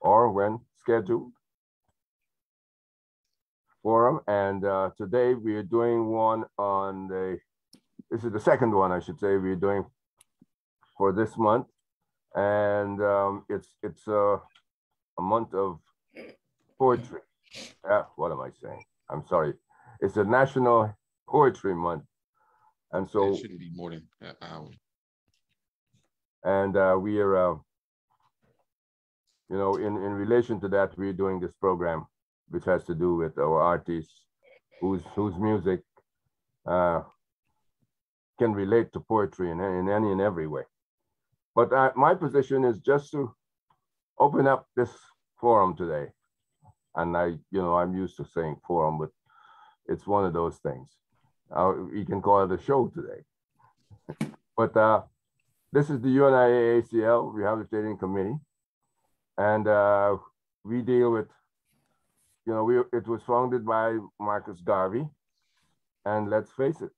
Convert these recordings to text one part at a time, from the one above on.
or when scheduled forum. And uh, today we are doing one on the, this is the second one, I should say, we're doing for this month. And um, it's, it's uh, a month of poetry. Uh, what am I saying? I'm sorry. It's a National Poetry Month. And so It shouldn't be more than an hour. And uh, we are, uh, you know, in, in relation to that, we're doing this program, which has to do with our artists whose, whose music uh, can relate to poetry in, in any and every way. But uh, my position is just to open up this forum today. And I, you know, I'm used to saying forum, but it's one of those things. Uh, you can call it a show today. but uh, this is the UNIA ACL Rehabilitating Committee. And uh, we deal with, you know, we, it was founded by Marcus Garvey. And let's face it,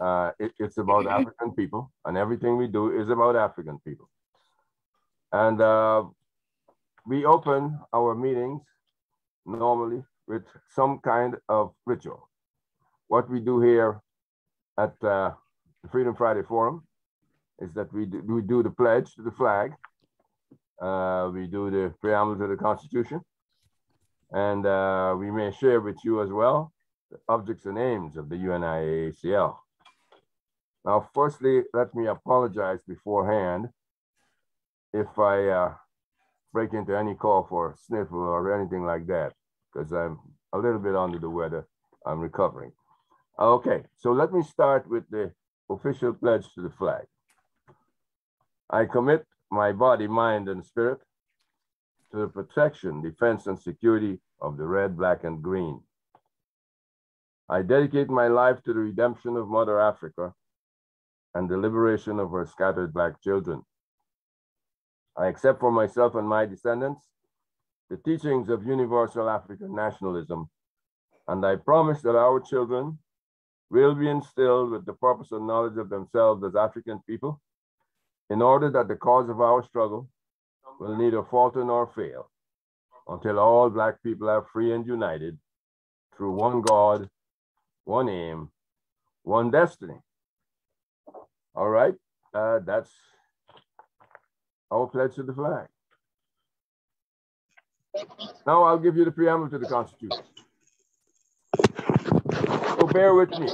uh, it, it's about African people, and everything we do is about African people. And uh, we open our meetings normally with some kind of ritual. What we do here at uh, the Freedom Friday Forum is that we do, we do the pledge to the flag, uh, we do the preamble to the Constitution, and uh, we may share with you as well the objects and aims of the UNIACL. Now, firstly, let me apologize beforehand if I uh, break into any call for sniffle or anything like that, because I'm a little bit under the weather. I'm recovering. Okay, so let me start with the official pledge to the flag. I commit my body, mind, and spirit to the protection, defense, and security of the red, black, and green. I dedicate my life to the redemption of Mother Africa and the liberation of her scattered Black children. I accept for myself and my descendants the teachings of universal African nationalism, and I promise that our children will be instilled with the purpose and knowledge of themselves as African people in order that the cause of our struggle will neither falter nor fail until all Black people are free and united through one God, one aim, one destiny. All right, uh, that's our pledge to the flag. Now I'll give you the preamble to the Constitution. So bear with me,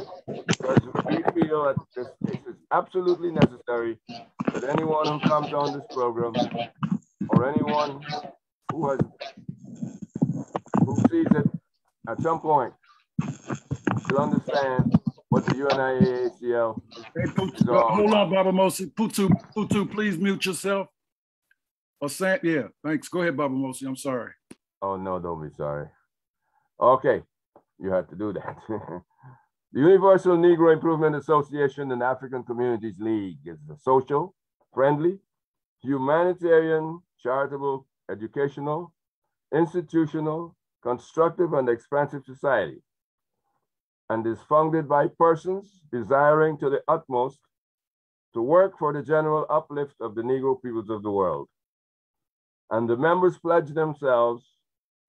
because we feel that this, this is absolutely necessary that anyone who comes on this program or anyone who has who sees it at some point will understand what the UNIACL Hey, Putu, uh, hold on, Baba Mosi. Putu, Putu, please mute yourself. Or Sam, yeah, thanks. Go ahead, Baba Mosi. I'm sorry. Oh, no, don't be sorry. Okay, you have to do that. the Universal Negro Improvement Association and African Communities League is a social, friendly, humanitarian, charitable, educational, institutional, constructive, and expansive society and is founded by persons desiring to the utmost to work for the general uplift of the Negro peoples of the world. And the members pledge themselves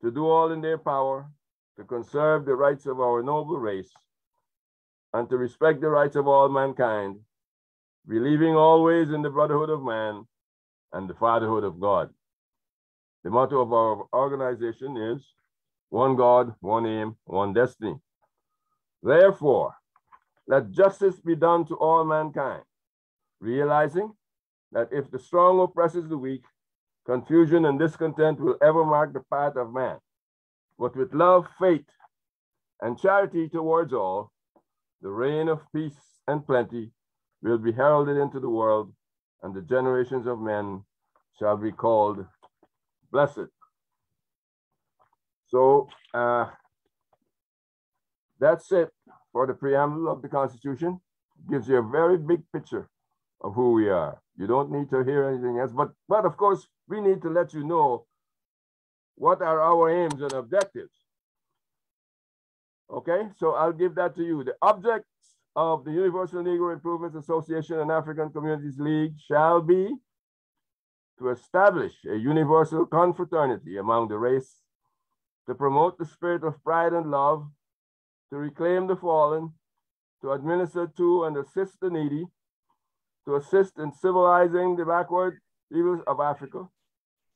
to do all in their power to conserve the rights of our noble race and to respect the rights of all mankind, believing always in the brotherhood of man and the fatherhood of God. The motto of our organization is one God, one aim, one destiny. Therefore, let justice be done to all mankind, realizing that if the strong oppresses the weak, confusion and discontent will ever mark the path of man. But with love, faith, and charity towards all, the reign of peace and plenty will be heralded into the world, and the generations of men shall be called blessed. So uh, that's it for the preamble of the Constitution. Gives you a very big picture of who we are. You don't need to hear anything else, but, but of course, we need to let you know what are our aims and objectives. Okay, so I'll give that to you. The objects of the Universal Negro Improvements Association and African Communities League shall be to establish a universal confraternity among the race, to promote the spirit of pride and love, to reclaim the fallen, to administer to and assist the needy, to assist in civilizing the backward peoples of Africa,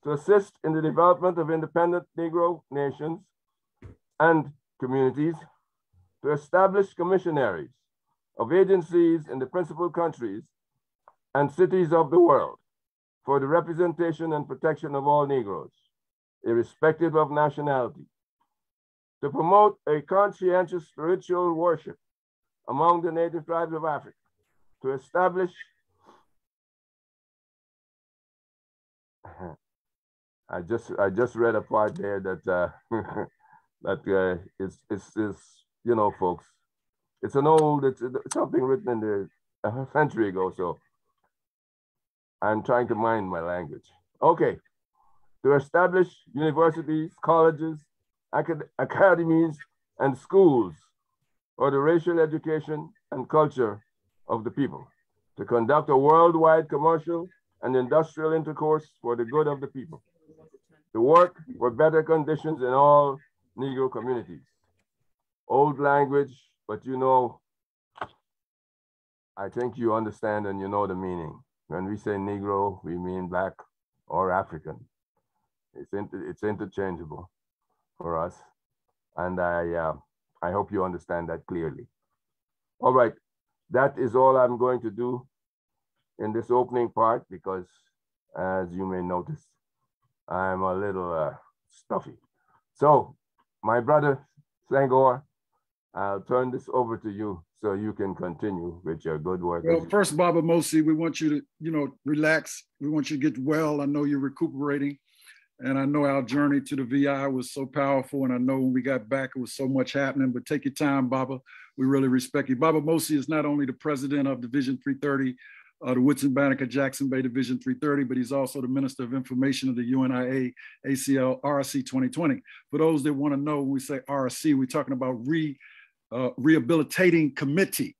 to assist in the development of independent Negro nations and communities, to establish commissionaries of agencies in the principal countries and cities of the world for the representation and protection of all Negroes, irrespective of nationality, to promote a conscientious spiritual worship among the native tribes of Africa, to establish I just I just read a part there that uh, that uh, it's, it's it's you know folks, it's an old it's, something written in the a century ago. So I'm trying to mind my language. Okay, to establish universities, colleges, acad academies, and schools for the racial education and culture of the people, to conduct a worldwide commercial and industrial intercourse for the good of the people, to work for better conditions in all Negro communities. Old language, but you know, I think you understand and you know the meaning. When we say Negro, we mean Black or African. It's, inter it's interchangeable for us. And I, uh, I hope you understand that clearly. All right, that is all I'm going to do in this opening part because as you may notice, I'm a little uh, stuffy. So my brother Senghor, I'll turn this over to you so you can continue with your good work. Well, first, Baba Mosi, we want you to, you know, relax. We want you to get well. I know you're recuperating. And I know our journey to the VI was so powerful. And I know when we got back, it was so much happening. But take your time, Baba. We really respect you. Baba Mosi is not only the president of Division 330 uh, the Woodson Banneker Jackson Bay Division 330, but he's also the Minister of Information of the UNIA ACL RC 2020. For those that want to know, when we say RC, we're talking about re, uh, Rehabilitating Committee.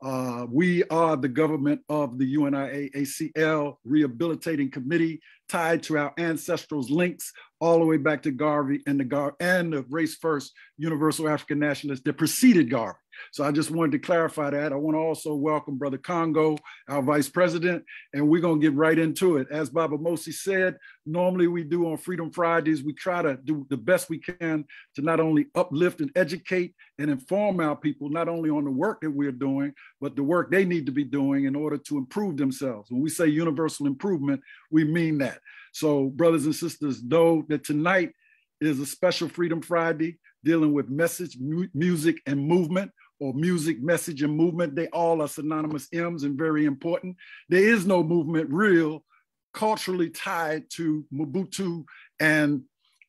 Uh, we are the government of the UNIA ACL Rehabilitating Committee tied to our ancestral links all the way back to Garvey and the Gar and the Race First Universal African Nationalists that preceded Garvey. So I just wanted to clarify that. I want to also welcome Brother Congo, our Vice President, and we're going to get right into it. As Baba Mosi said, normally we do on Freedom Fridays, we try to do the best we can to not only uplift and educate and inform our people, not only on the work that we're doing, but the work they need to be doing in order to improve themselves. When we say universal improvement, we mean that. So brothers and sisters, know that tonight is a special Freedom Friday dealing with message, mu music, and movement or music, message, and movement. They all are synonymous M's and very important. There is no movement real culturally tied to Mobutu and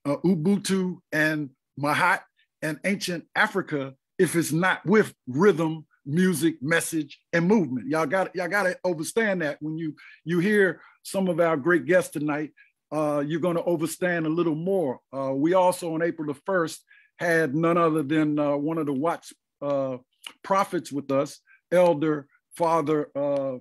uh, Ubuntu and Mahat and ancient Africa if it's not with rhythm, music, message, and movement. Y'all got y'all got to understand that when you you hear some of our great guests tonight, uh, you're going to understand a little more. Uh, we also on April the first had none other than uh, one of the Watts uh, prophets with us, Elder Father uh,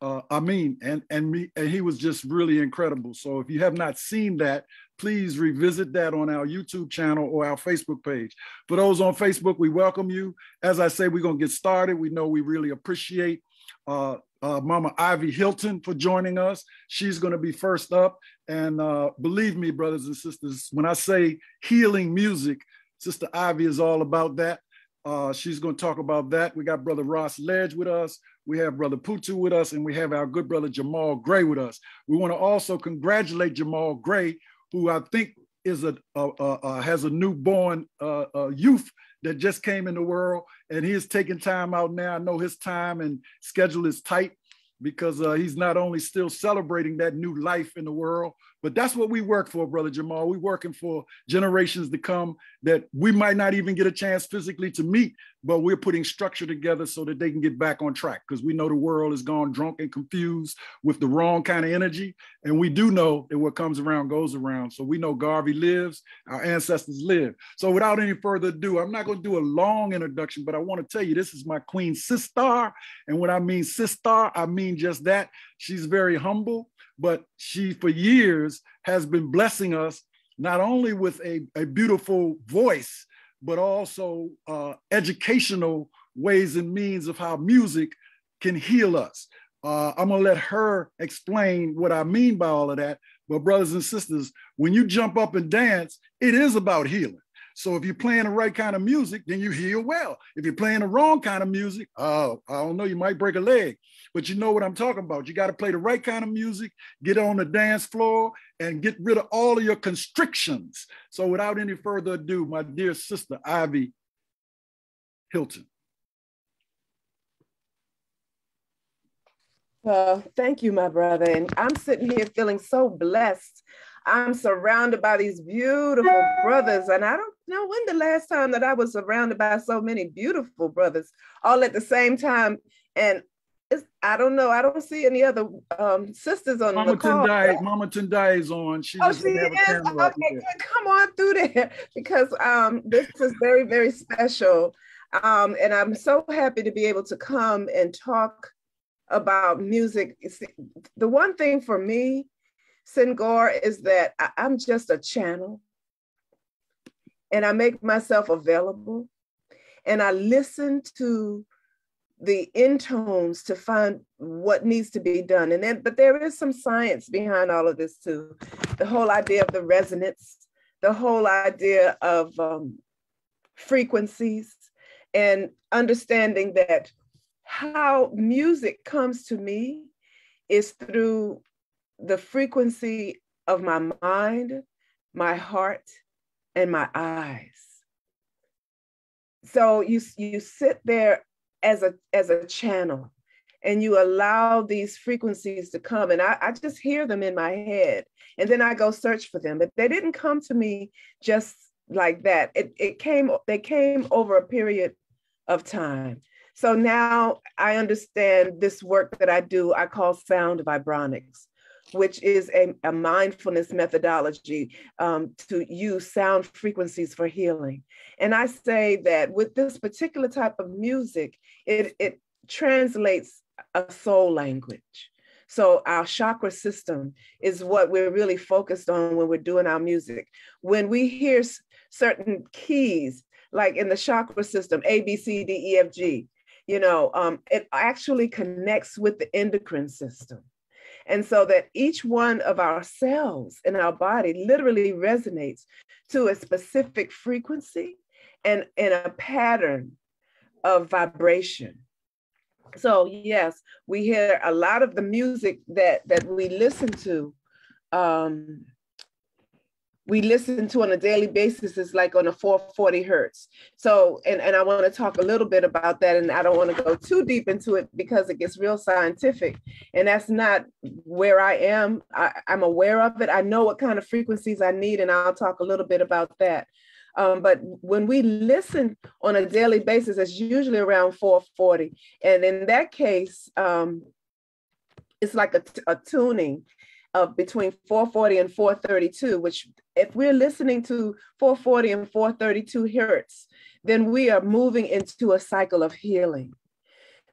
uh, Amin, and and me, and he was just really incredible. So if you have not seen that, please revisit that on our YouTube channel or our Facebook page. For those on Facebook, we welcome you. As I say, we're gonna get started. We know we really appreciate uh, uh, Mama Ivy Hylton for joining us. She's going to be first up. And uh, believe me, brothers and sisters, when I say healing music, Sister Ivy is all about that. Uh, she's going to talk about that. We got Brother Ras Lidj with us. We have Brother Putu with us, and we have our good brother Jamal Gray with us. We want to also congratulate Jamal Gray, who I think is a, has a newborn uh, youth that just came in the world, and he is taking time out now. I know his time and schedule is tight because uh, he's not only still celebrating that new life in the world, but that's what we work for, Brother Jamal. We're working for generations to come that we might not even get a chance physically to meet, but we're putting structure together so that they can get back on track because we know the world has gone drunk and confused with the wrong kind of energy. And we do know that what comes around goes around. So we know Garvey lives, our ancestors live. So without any further ado, I'm not going to do a long introduction, but I want to tell you this is my queen sister. And when I mean sister, I mean just that. She's very humble but she for years has been blessing us not only with a, a beautiful voice, but also uh, educational ways and means of how music can heal us. Uh, I'm gonna let her explain what I mean by all of that. But brothers and sisters, when you jump up and dance, it is about healing. So if you're playing the right kind of music, then you heal well. If you're playing the wrong kind of music, oh, I don't know, you might break a leg. But you know what I'm talking about. You got to play the right kind of music, get on the dance floor, and get rid of all of your constrictions. So without any further ado, my dear sister Ivy Hylton. Well, thank you, my brother. And I'm sitting here feeling so blessed. I'm surrounded by these beautiful brothers. And I don't know when the last time that I was surrounded by so many beautiful brothers all at the same time. And it's, I don't know. I don't see any other um, sisters on Mama the call. Tendai, Mama Tendai is on. She Oh, she is. have a camera up Okay. Come on through there because um, this is very, very special. Um, and I'm so happy to be able to come and talk about music. See, The one thing for me, Senghor, is that I- I'm just a channel and I make myself available and I listen to the intones to find what needs to be done. And then, but there is some science behind all of this too. The whole idea of the resonance, the whole idea of um, frequencies, and understanding that how music comes to me is through the frequency of my mind, my heart, and my eyes. So you you sit there as a as a channel and you allow these frequencies to come and I, I just hear them in my head and then I go search for them. But they didn't come to me just like that. It, it came, they came over a period of time. So now I understand this work that I do, I call sound vibronics, which is a, a mindfulness methodology um, to use sound frequencies for healing. And I say that with this particular type of music, it, it translates a soul language. So our chakra system is what we're really focused on when we're doing our music. When we hear certain keys, like in the chakra system, A, B, C, D, E, F, G, you know, um, it actually connects with the endocrine system. And so that each one of our cells in our body literally resonates to a specific frequency and in a pattern of vibration. So yes, we hear a lot of the music that that we listen to. Um, we listen to on a daily basis is like on a 440 hertz. So, and, and I want to talk a little bit about that. And I don't want to go too deep into it because it gets real scientific. And that's not where I am. I, I'm aware of it. I know what kind of frequencies I need, and I'll talk a little bit about that. Um, but when we listen on a daily basis, it's usually around 440. And in that case, um, it's like a, a tuning of between 440 and 432, which if we're listening to 440 and 432 hertz, then we are moving into a cycle of healing.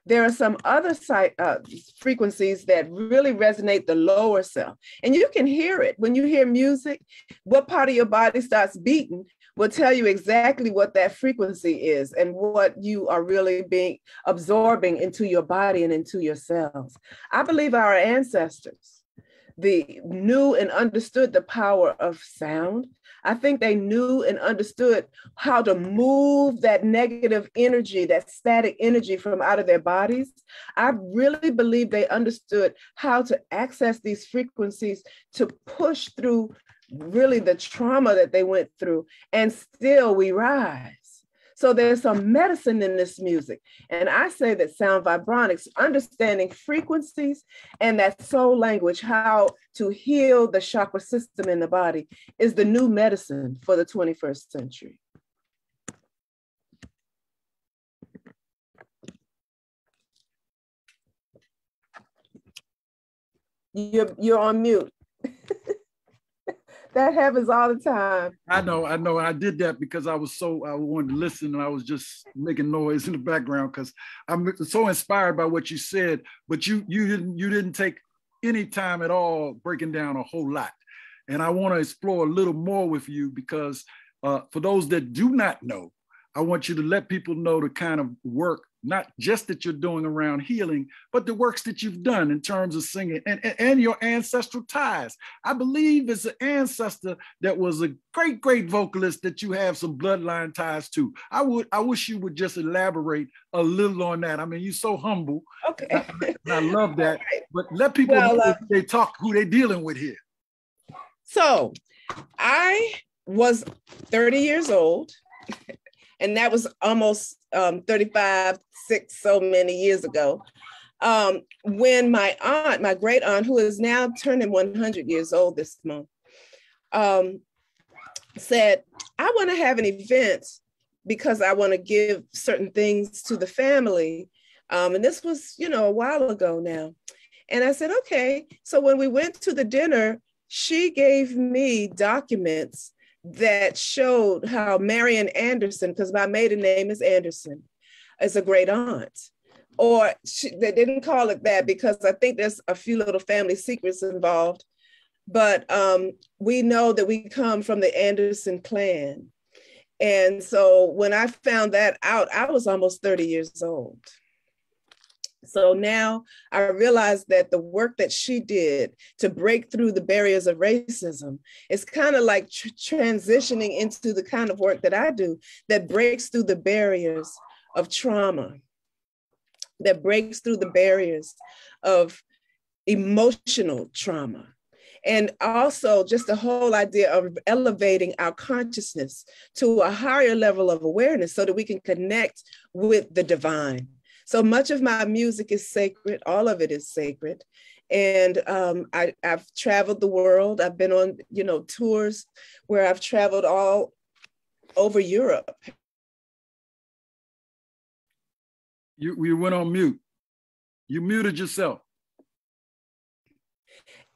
There are some other uh, frequencies that really resonate the lower self. And you can hear it when you hear music, what part of your body starts beating will tell you exactly what that frequency is and what you are really being absorbing into your body and into your cells. I believe our ancestors the knew and understood the power of sound. I think they knew and understood how to move that negative energy, that static energy from out of their bodies. I really believe they understood how to access these frequencies to push through really the trauma that they went through, and still we rise. So there's some medicine in this music. And I say that sound vibronics, understanding frequencies and that soul language, how to heal the chakra system in the body, is the new medicine for the 21st century. You're, you're on mute. That happens all the time. I know, I know. I did that because I was so I wanted to listen and I was just making noise in the background because I'm so inspired by what you said. But you you didn't you didn't take any time at all breaking down a whole lot. And I want to explore a little more with you because uh, for those that do not know, I want you to let people know the kind of work, not just that you're doing around healing, but the works that you've done in terms of singing and, and, and your ancestral ties. I believe it's an ancestor that was a great, great vocalist that you have some bloodline ties to. I would, I wish you would just elaborate a little on that. I mean, you're so humble. Okay. I, I love that. Right. But let people well, know uh, they talk who they're dealing with here. So I was 30 years old and that was almost um, 35, six, so many years ago. Um, when my aunt, my great aunt, who is now turning 100 years old this month, um, said, I want to have an event because I want to give certain things to the family. Um, and this was, you know, a while ago now. And I said, okay. So when we went to the dinner, she gave me documents that showed how Marian Anderson, because my maiden name is Anderson, is a great aunt. Or she, they didn't call it that because I think there's a few little family secrets involved. But um, we know that we come from the Anderson clan. And so when I found that out, I was almost 30 years old. So now I realize that the work that she did to break through the barriers of racism is kind of like tr- transitioning into the kind of work that I do that breaks through the barriers of trauma, that breaks through the barriers of emotional trauma. And also, just the whole idea of elevating our consciousness to a higher level of awareness so that we can connect with the divine so much of my music is sacred, all of it is sacred. And um, I, I've traveled the world. I've been on, you know, tours where I've traveled all over Europe. You, you went on mute. You muted yourself.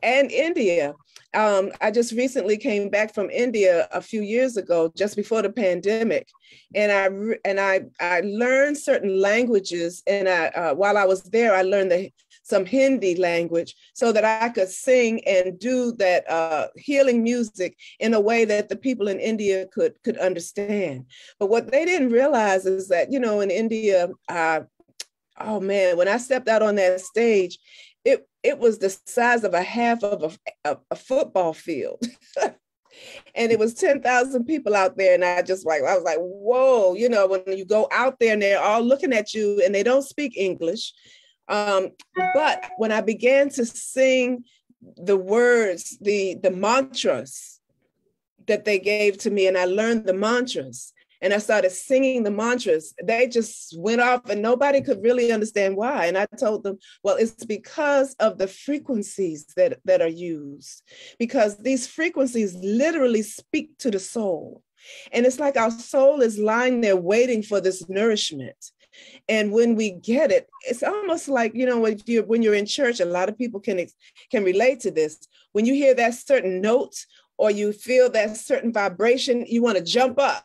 And India. Um, I just recently came back from India a few years ago, just before the pandemic, and I and I I learned certain languages. And I uh, while I was there, I learned the, some Hindi language so that I could sing and do that uh, healing music in a way that the people in India could could understand. But what they didn't realize is that you know in India. Uh, oh man, when I stepped out on that stage, it it was the size of a half of a, a, a football field. and it was 10,000 people out there. And I just like, I was like, whoa, you know, when you go out there and they're all looking at you and they don't speak English. Um, but when I began to sing the words, the, the mantras that they gave to me, and I learned the mantras, and I started singing the mantras. They just went off and nobody could really understand why. And I told them, well, it's because of the frequencies that, that are used, because these frequencies literally speak to the soul. And it's like our soul is lying there waiting for this nourishment. And when we get it, it's almost like, you know, when you're, when you're in church, a lot of people can, can relate to this. When you hear that certain note or you feel that certain vibration, you want to jump up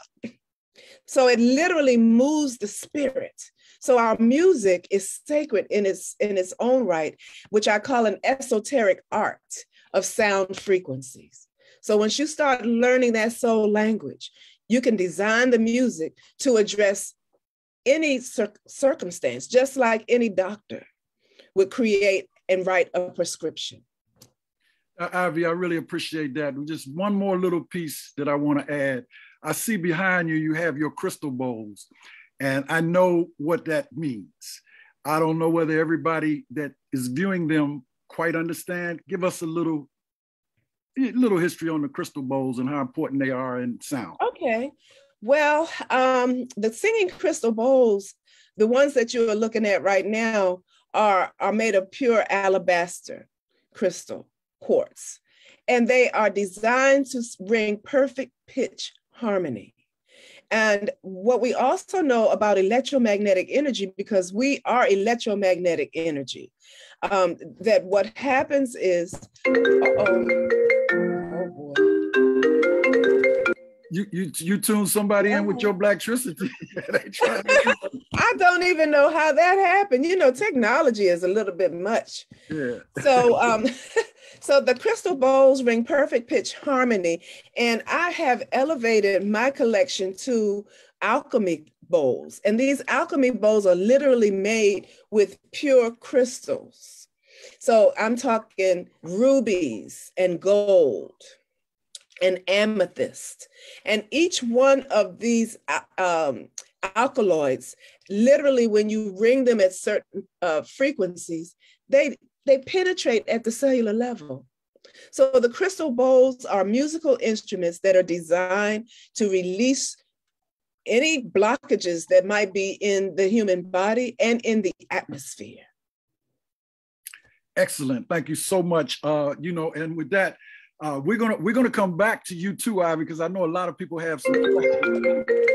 so it literally moves the spirit. So our music is sacred in its in its own right, which I call an esoteric art of sound frequencies. So once you start learning that soul language, you can design the music to address any cir- circumstance, just like any doctor would create and write a prescription. Uh, Ivy, I really appreciate that. just one more little piece that I want to add. I see behind you, you have your crystal bowls, and I know what that means. I don't know whether everybody that is viewing them quite understand. Give us a little little history on the crystal bowls and how important they are in sound. Okay. Well, um, the singing crystal bowls, the ones that you are looking at right now, are, are made of pure alabaster crystal quartz. And they are designed to bring perfect pitch harmony. And what we also know about electromagnetic energy, because we are electromagnetic energy, um, that what happens is, You, you you tune somebody in with your blacktricity. I don't even know how that happened. You know, technology is a little bit much. Yeah. So um so the crystal bowls ring perfect pitch harmony and I have elevated my collection to alchemy bowls. And these alchemy bowls are literally made with pure crystals. So I'm talking rubies and gold and amethyst. And each one of these uh, um, alkaloids, literally when you ring them at certain uh, frequencies, they, they penetrate at the cellular level. So the crystal bowls are musical instruments that are designed to release any blockages that might be in the human body and in the atmosphere. Excellent. Thank you so much. Uh, you know, and with that, uh, we're gonna we're gonna come back to you too, Ivy, because I know a lot of people have some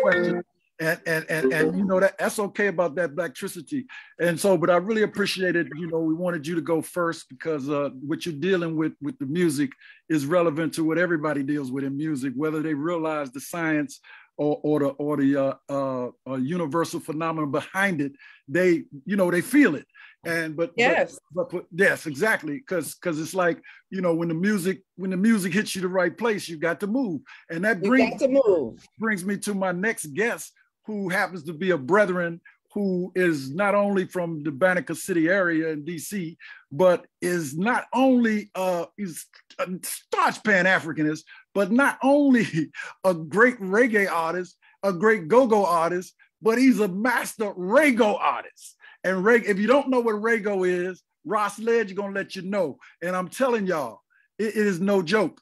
questions. And, and and and you know that that's okay about that electricity. And so, but I really appreciated, you know, we wanted you to go first because uh, what you're dealing with with the music is relevant to what everybody deals with in music, whether they realize the science or, or the or the uh, uh, uh, universal phenomenon behind it. They, you know, they feel it. And but yes, but, but, yes, exactly, because because it's like you know when the music when the music hits you the right place, you got to move, and that you brings to move. brings me to my next guest, who happens to be a brethren who is not only from the Banneker City area in DC, but is not only uh, is a staunch Pan Africanist, but not only a great reggae artist, a great go-go artist, but he's a master rego artist. And reg, if you don't know what rego is, Ras Lidj gonna let you know. And I'm telling y'all, it, is no joke.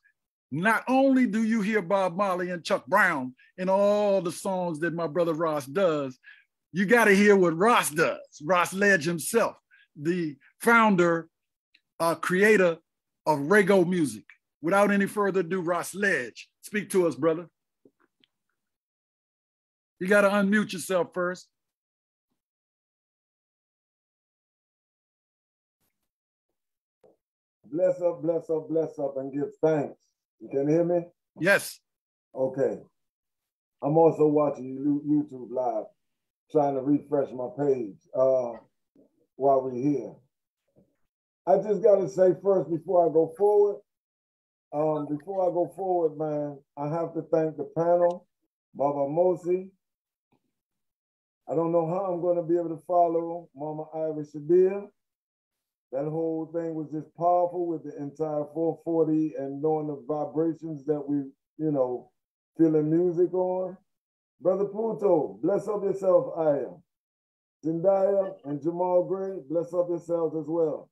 Not only do you hear Bob Marley and Chuck Brown in all the songs that my brother Ras does, you got to hear what Ras does. Ras Lidj himself, the founder, uh, creator of Rego music. Without any further ado, Ras Lidj, speak to us, brother. You got to unmute yourself first. Bless up, bless up, bless up, and give thanks. You can hear me? Yes. Okay. I'm also watching YouTube live, trying to refresh my page uh, while we're here. I just got to say first, before I go forward, um, before I go forward, man, I have to thank the panel, Baba Mosi. I don't know how I'm going to be able to follow Mama Ivy Shadia. That whole thing was just powerful with the entire 440 and knowing the vibrations that we, you know, feeling music on. Brother Putu, bless up yourself, I am. Zendaya and Jamal Gray, bless up yourselves as well.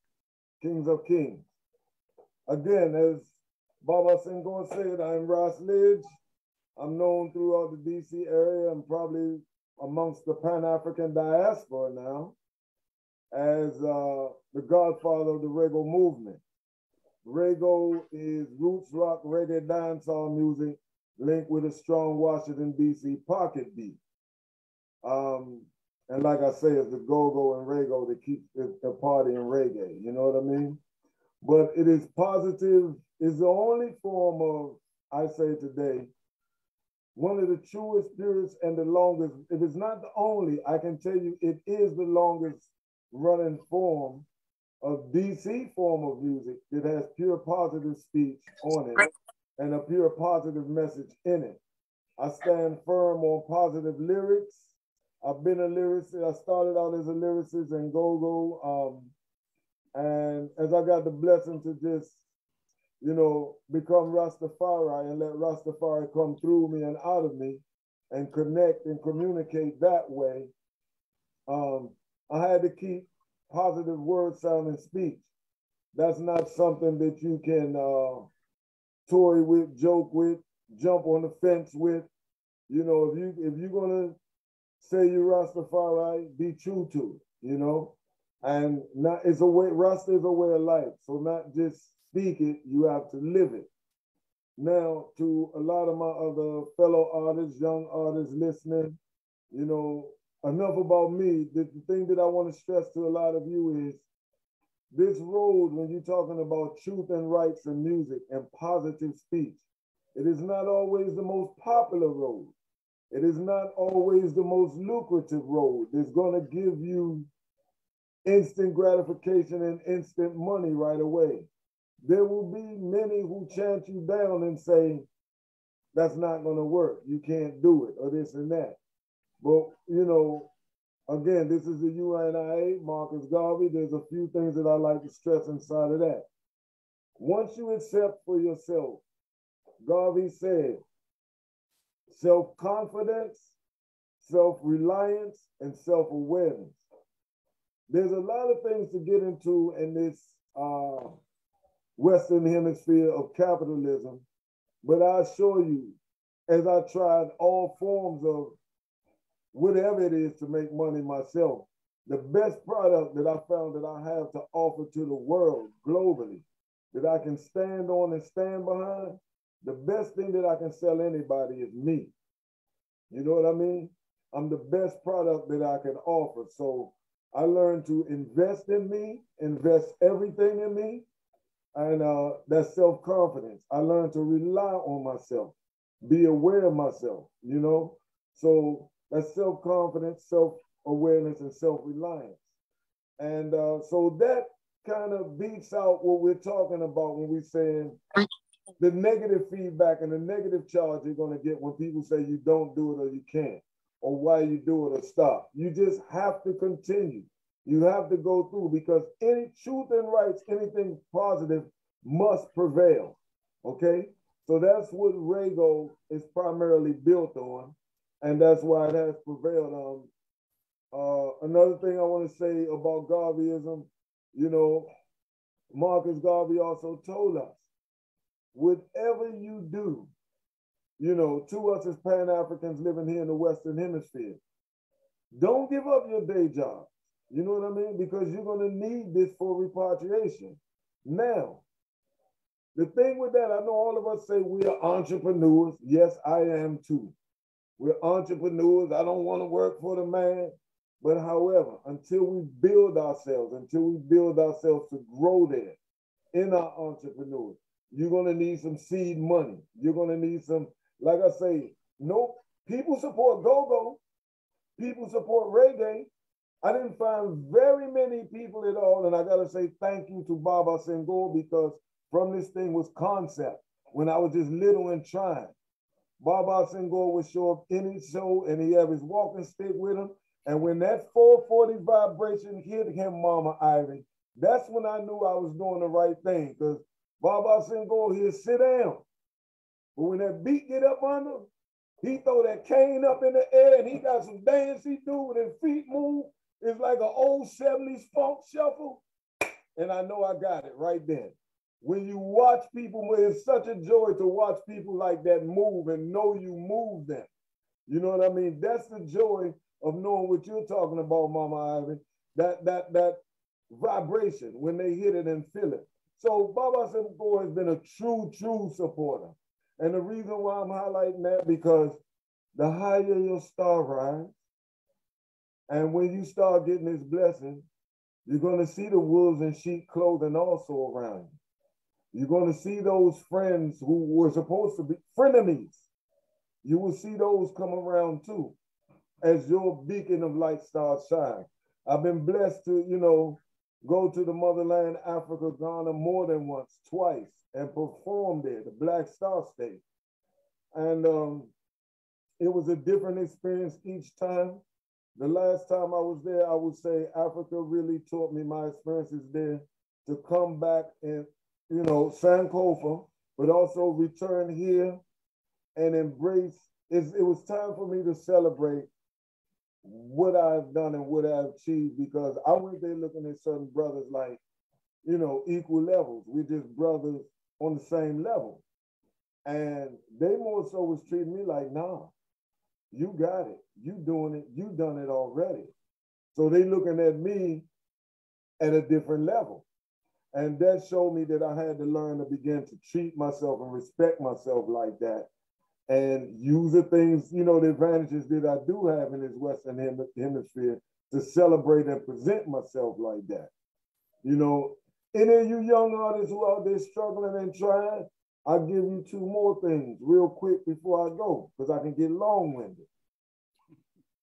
Kings of Kings. Again, as Baba Senghor said, I'm Ras Lidj. I'm known throughout the DC area and probably amongst the Pan-African diaspora now as uh, the godfather of the Rego movement. Rego is roots rock reggae dancehall music linked with a strong Washington, D.C. pocket beat. Um, and like I say, it's the go-go and reggae that keeps the party in reggae, you know what I mean? But it is positive, is the only form of, I say today, one of the truest, purest, and the longest, if it's not the only, I can tell you it is the longest running form of DC form of music that has pure positive speech on it and a pure positive message in it. I stand firm on positive lyrics. I've been a lyricist. I started out as a lyricist and go-go. Um, and as I got the blessing to just, you know, become Rastafari and let Rastafari come through me and out of me and connect and communicate that way, um, I had to keep positive word sound and speech. That's not something that you can uh, toy with, joke with, jump on the fence with. You know, if you if you're gonna say you're Rastafari, be true to it. You know, and not it's a way. Rasta is a way of life. So not just speak it, you have to live it. Now, to a lot of my other fellow artists, young artists listening, you know, enough about me. The, the thing that I want to stress to a lot of you is this road, when you're talking about truth and rights and music and positive speech, it is not always the most popular road. It is not always the most lucrative road. that's going to give you instant gratification and instant money right away. There will be many who chant you down and say, that's not going to work. You can't do it, or this and that. But, you know, again, this is the UNIA, Marcus Garvey. There's a few things that I like to stress inside of that. Once you accept for yourself, Garvey said, self confidence, self reliance, and self awareness. There's a lot of things to get into in this uh, Western hemisphere of capitalism, but I assure you, as I tried all forms of whatever it is to make money myself, the best product that I found that I have to offer to the world globally that I can stand on and stand behind, the best thing that I can sell anybody is me. You know what I mean? I'm the best product that I can offer. So I learned to invest in me, invest everything in me, and uh, that's self confidence. I learned to rely on myself, be aware of myself, you know? So that's self confidence, self awareness, and self reliance. And uh, so that kind of beats out what we're talking about when we're saying the negative feedback and the negative charge you're going to get when people say you don't do it or you can't or why you do it or stop. You just have to continue. You have to go through because any truth and rights, anything positive must prevail. Okay? So that's what Rego is primarily built on. And that's why it has prevailed. Um, uh, another thing I want to say about Garveyism, you know, Marcus Garvey also told us, whatever you do, you know, to us as Pan Africans living here in the Western Hemisphere, don't give up your day job. You know what I mean? Because you're going to need this for repatriation. Now, the thing with that, I know all of us say we are entrepreneurs. Yes, I am too. We're entrepreneurs. I don't want to work for the man. But however, until we build ourselves, until we build ourselves to grow there in our entrepreneurs, you're going to need some seed money. You're going to need some, like I say, no, people support go-go. People support reggae. I didn't find very many people at all. And I got to say thank you to Baba Senghor because from this thing was concept when I was just little and trying. Baba Senghor would show up any show and he have his walking stick with him. And when that 440 vibration hit him, Mama Ivy, that's when I knew I was doing the right thing. Because Baba Senghor, he'd sit down. But when that beat get up under, he throw that cane up in the air and he got some dance he do with his feet move. It's like an old 70s funk shuffle. And I know I got it right then. When you watch people, it's such a joy to watch people like that move and know you move them. You know what I mean? That's the joy of knowing what you're talking about, Mama Ivy. That that that vibration when they hit it and feel it. So Baba Senghor has been a true, true supporter. And the reason why I'm highlighting that because the higher your star rise, and when you start getting this blessing, you're going to see the wolves and sheep clothing also around you. You're going to see those friends who were supposed to be frenemies. You will see those come around too as your beacon of light starts shine. I've been blessed to, you know, go to the motherland, Africa, Ghana more than once, twice, and perform there, the Black Star State. And um, it was a different experience each time. The last time I was there, I would say Africa really taught me my experiences there to come back and, you know, Sankofa, but also return here and embrace. It was time for me to celebrate what I've done and what I've achieved because I went there looking at certain brothers like, you know, equal levels. We're just brothers on the same level. And they more so was treating me like, nah, you got it. You doing it. You done it already. So they looking at me at a different level. And that showed me that I had to learn to begin to treat myself and respect myself like that and use the things, you know, the advantages that I do have in this Western hemisphere to celebrate and present myself like that. You know, any of you young artists who are there struggling and trying, I'll give you two more things real quick before I go, because I can get long-winded.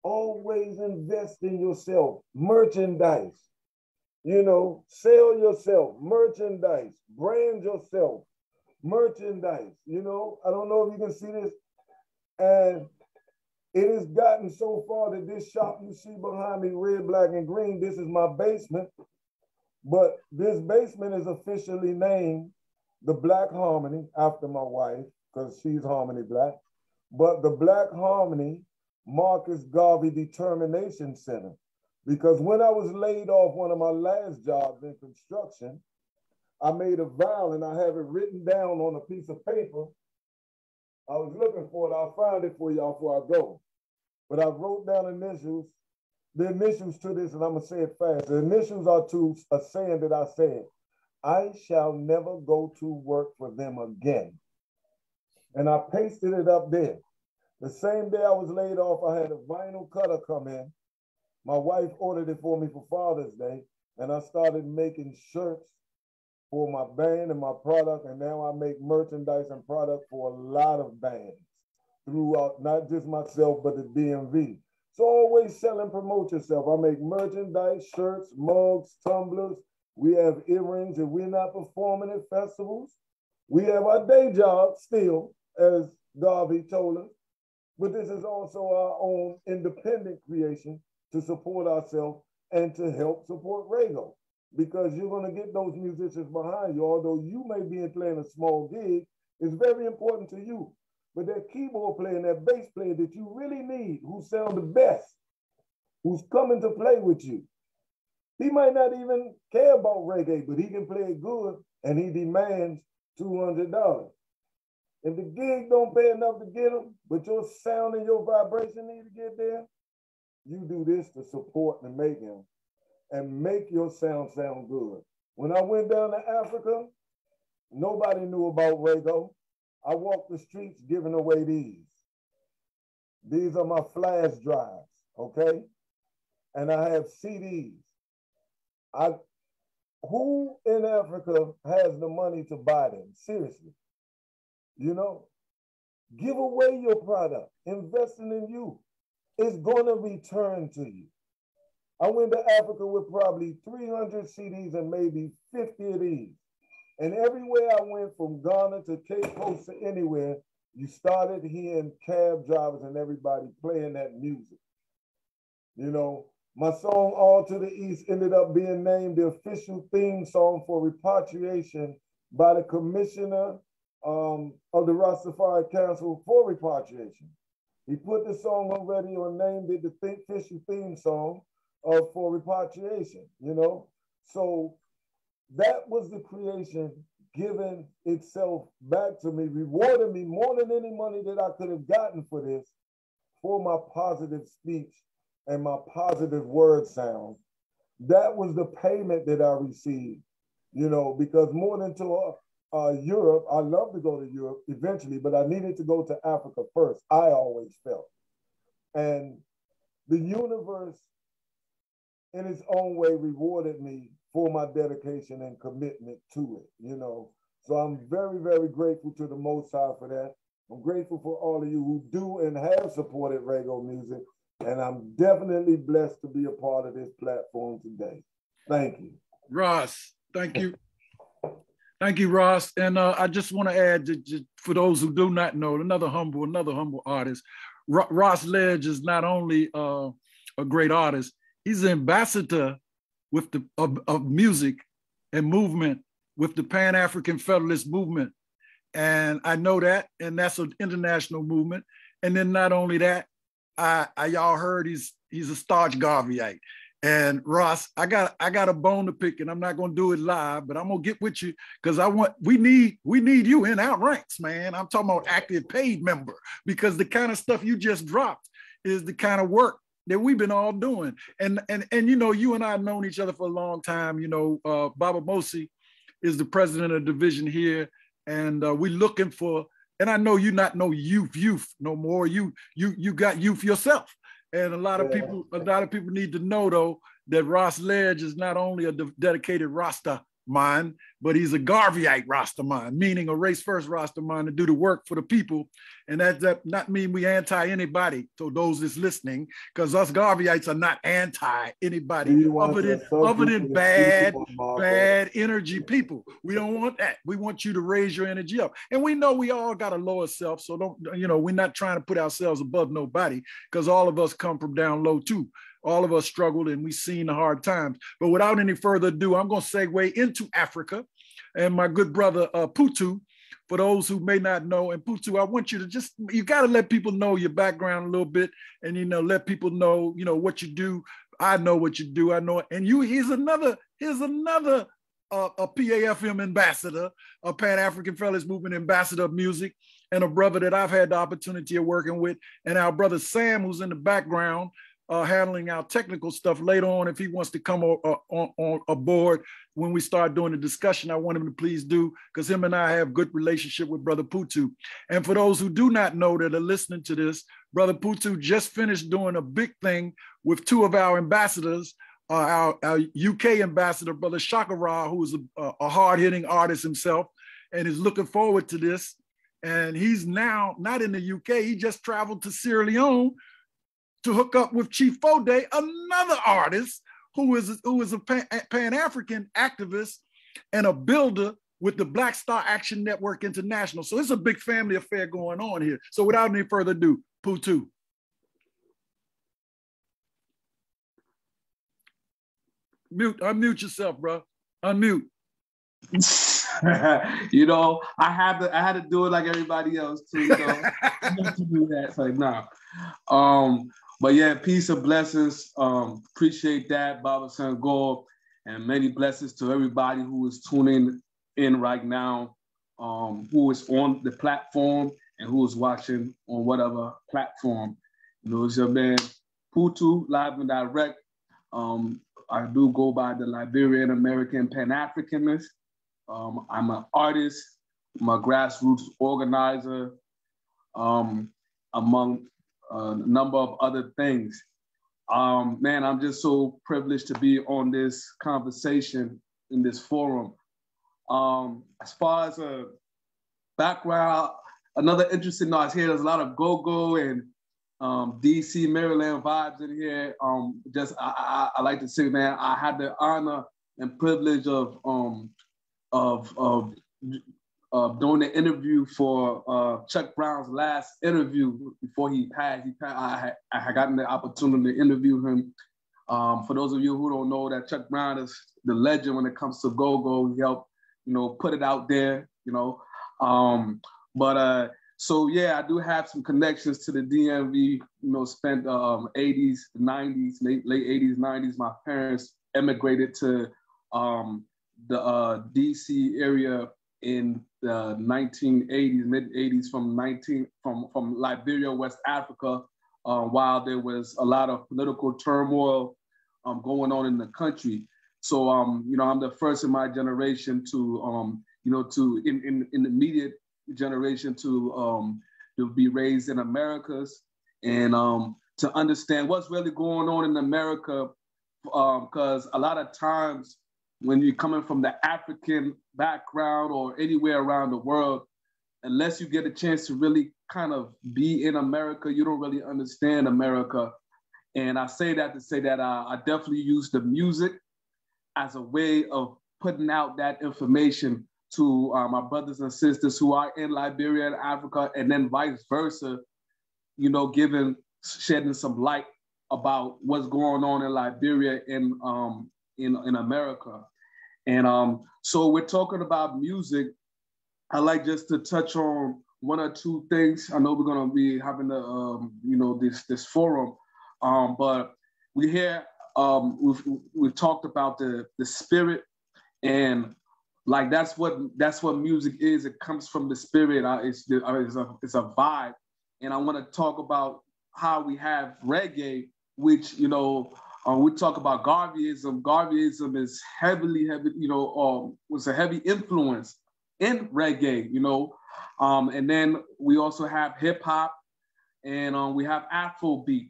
always invest in yourself. Merchandise, you know, sell yourself, merchandise, brand yourself, merchandise. You know, I don't know if you can see this. And it has gotten so far that this shop you see behind me, red, black, and green, this is my basement. But this basement is officially named the Black Harmony after my wife, because she's Harmony Black. But the Black Harmony Marcus Garvey Determination Center. Because when I was laid off one of my last jobs in construction, I made a vow and I have it written down on a piece of paper. I was looking for it. I'll find it for y'all before I go. But I wrote down initials, the initials to this, and I'm gonna say it fast. The initials are to a saying that I said, I shall never go to work for them again. And I pasted it up there. The same day I was laid off, I had a vinyl cutter come in. My wife ordered it for me for Father's Day, and I started making shirts for my band and my product, and now I make merchandise and product for a lot of bands throughout, not just myself, but the DMV. So always sell and promote yourself. I make merchandise, shirts, mugs, tumblers. We have earrings. If we're not performing at festivals, we have our day job still, as Garvey told us but this is also our own independent creation to support ourselves and to help support Rego. Because you're going to get those musicians behind you, although you may be playing a small gig, it's very important to you. But that keyboard player and that bass player that you really need, who sound the best, who's coming to play with you, he might not even care about reggae, but he can play it good and he demands $200. If the gig don't pay enough to get him, but your sound and your vibration need to get there, you do this to support the making and make your sound sound good. When I went down to Africa, nobody knew about Rego. I walked the streets giving away these. These are my flash drives, okay? And I have CDs. I who in Africa has the money to buy them? Seriously. You know, give away your product, investing in you. It's going to return to you. I went to Africa with probably 300 CDs and maybe 50 of these. And everywhere I went from Ghana to Cape Coast to anywhere, you started hearing cab drivers and everybody playing that music. You know, my song All to the East ended up being named the official theme song for repatriation by the commissioner um, of the Rastafari Council for repatriation. He put the song on radio and named it the Think Fishy theme song uh, for repatriation, you know? So that was the creation giving itself back to me, rewarding me more than any money that I could have gotten for this, for my positive speech and my positive word sound. That was the payment that I received, you know, because more than to uh, Europe. I love to go to Europe eventually, but I needed to go to Africa first. I always felt. And the universe, in its own way, rewarded me for my dedication and commitment to it, you know. So I'm very, very grateful to the Most High for that. I'm grateful for all of you who do and have supported Rego Music. And I'm definitely blessed to be a part of this platform today. Thank you. Ras, thank you. Thank you, Ras. And uh, I just want to add, for those who do not know, another humble, another humble artist. Ras Lidj is not only uh, a great artist, he's an ambassador with the of, of music and movement with the Pan African Federalist Movement, and I know that, and that's an international movement. And then not only that, I, I y'all heard he's he's a starch Garveyite. And Ras, I got I got a bone to pick, and I'm not gonna do it live, but I'm gonna get with you because I want we need we need you in our ranks, man. I'm talking about active paid member because the kind of stuff you just dropped is the kind of work that we've been all doing. And and and you know, you and I have known each other for a long time. You know, uh, Baba Mosi is the president of the division here, and uh, we're looking for. And I know you not know youth, youth no more. You you you got youth yourself. And a lot of people, a lot of people need to know though that Ras Lidj is not only a de- dedicated Rasta mind, but he's a Garveyite Rastaman, meaning a race first Rastaman to do the work for the people. And that does not mean we anti anybody. So those that's listening, because us Garveyites are not anti anybody other than, other than bad, bad energy people. We don't want that. We want you to raise your energy up. And we know we all got a lower self. So don't, you know, we're not trying to put ourselves above nobody because all of us come from down low too all of us struggled and we've seen the hard times. But without any further ado, I'm going to segue into Africa and my good brother uh, Putu. For those who may not know, and Putu, I want you to just, you got to let people know your background a little bit and, you know, let people know, you know, what you do. I know what you do. I know. And you, here's another, uh, a PAFM ambassador, a Pan African Federalist Movement ambassador of music, and a brother that I've had the opportunity of working with, and our brother Sam, who's in the background, uh, handling our technical stuff later on. If he wants to come on, on, on aboard when we start doing the discussion, I want him to please do because him and I have good relationship with Brother Putu. And for those who do not know that are listening to this, Brother Putu just finished doing a big thing with two of our ambassadors. Uh, our, our, UK ambassador, Brother Shakara, who is a, a hard-hitting artist himself, and is looking forward to this. And he's now not in the UK. He just traveled to Sierra Leone to hook up with Chief Fode, another artist who is, who is a Pan African activist and a builder with the Black Star Action Network International. So it's a big family affair going on here. So without any further ado, Putu. Mute, unmute yourself, bro. Unmute. you know, I had to I had to do it like everybody else too. So i had to do that. So like, nah. Um, but yeah, peace and blessings. Um, appreciate that, Baba Senghor, and many blessings to everybody who is tuning in right now, um, who is on the platform and who is watching on whatever platform. You know, it's your man Putu, live and direct. Um, I do go by the Liberian American Pan Africanist. Um, I'm an artist, I'm a grassroots organizer, um, among a number of other things. Um, man, I'm just so privileged to be on this conversation in this forum. Um, as far as a background, another interesting note here, there's a lot of go-go and um, DC, Maryland vibes in here. Um, just I, I, I, like to say, man, I had the honor and privilege of um, of, of uh, doing the interview for uh, Chuck Brown's last interview before he passed. He passed I, had, I gotten the opportunity to interview him. Um, for those of you who don't know that Chuck Brown is the legend when it comes to go-go. He helped, you know, put it out there, you know. Um, but uh, so yeah, I do have some connections to the DMV. You know, spent um, 80s, 90s, late late 80s, 90s. My parents emigrated to um, the uh, DC area in the 1980s, mid 80s from 19 from from Liberia, West Africa, uh, while there was a lot of political turmoil um, going on in the country. So um, you know, I'm the first in my generation to um, you know to in in, in the immediate generation to um, to be raised in Americas and um, to understand what's really going on in America because um, a lot of times when you're coming from the African background or anywhere around the world, unless you get a chance to really kind of be in America, you don't really understand America. And I say that to say that uh, I definitely use the music as a way of putting out that information to uh, my brothers and sisters who are in Liberia and Africa, and then vice versa, you know, giving, shedding some light about what's going on in Liberia and um, in, in America. And um, so we're talking about music. I like just to touch on one or two things. I know we're gonna be having the um, you know this this forum, um, but we hear um, we've we've talked about the the spirit and like that's what that's what music is. It comes from the spirit. Uh, it's it's a it's a vibe, and I want to talk about how we have reggae, which you know uh, we talk about Garveyism. Garveyism is heavily, heavy, you know, um, was a heavy influence in reggae, you know. Um, and then we also have hip hop and um, we have Afrobeat.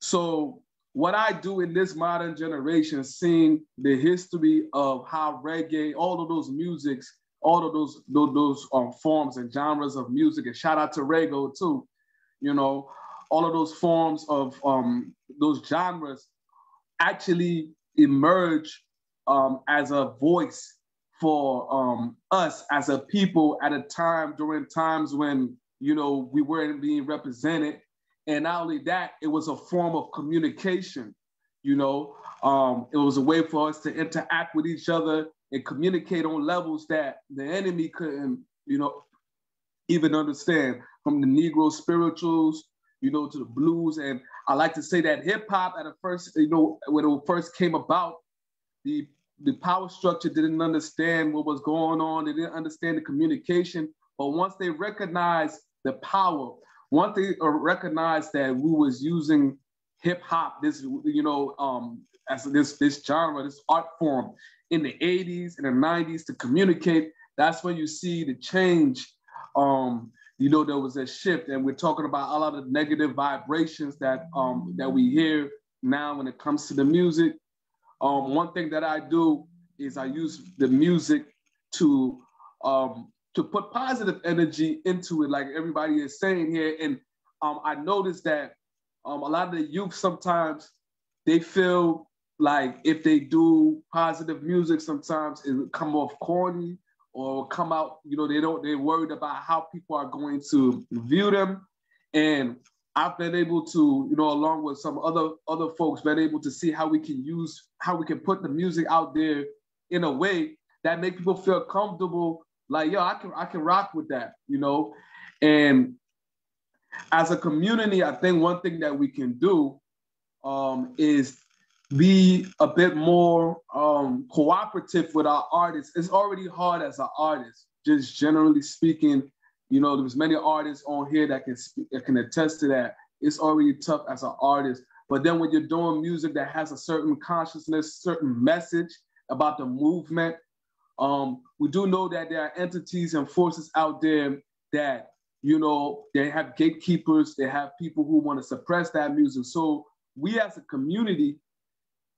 So what I do in this modern generation, seeing the history of how reggae, all of those musics, all of those those, those um, forms and genres of music, and shout out to Rego too, you know, all of those forms of um, those genres actually emerge um, as a voice for um, us as a people at a time during times when you know we weren't being represented and not only that, it was a form of communication. You know, um, it was a way for us to interact with each other and communicate on levels that the enemy couldn't, you know, even understand. From the Negro spirituals, you know, to the blues, and I like to say that hip hop at a first, you know, when it first came about, the the power structure didn't understand what was going on. They didn't understand the communication. But once they recognized the power once they recognized that we was using hip hop, this you know, um, as this this genre, this art form in the 80s and the 90s to communicate, that's when you see the change. Um, you know, there was a shift, and we're talking about a lot of negative vibrations that um, that we hear now when it comes to the music. Um, one thing that I do is I use the music to um, to put positive energy into it, like everybody is saying here. And um, I noticed that um, a lot of the youth sometimes they feel like if they do positive music, sometimes it come off corny or come out, you know, they don't, they're worried about how people are going to view them. And I've been able to, you know, along with some other other folks, been able to see how we can use, how we can put the music out there in a way that make people feel comfortable like, yo, I can I can rock with that, you know. And as a community, I think one thing that we can do um, is be a bit more um, cooperative with our artists. It's already hard as an artist, just generally speaking. You know, there's many artists on here that can speak, that can attest to that. It's already tough as an artist. But then when you're doing music that has a certain consciousness, certain message about the movement, um, we do know that there are entities and forces out there that, you know, they have gatekeepers, they have people who want to suppress that music. So we as a community,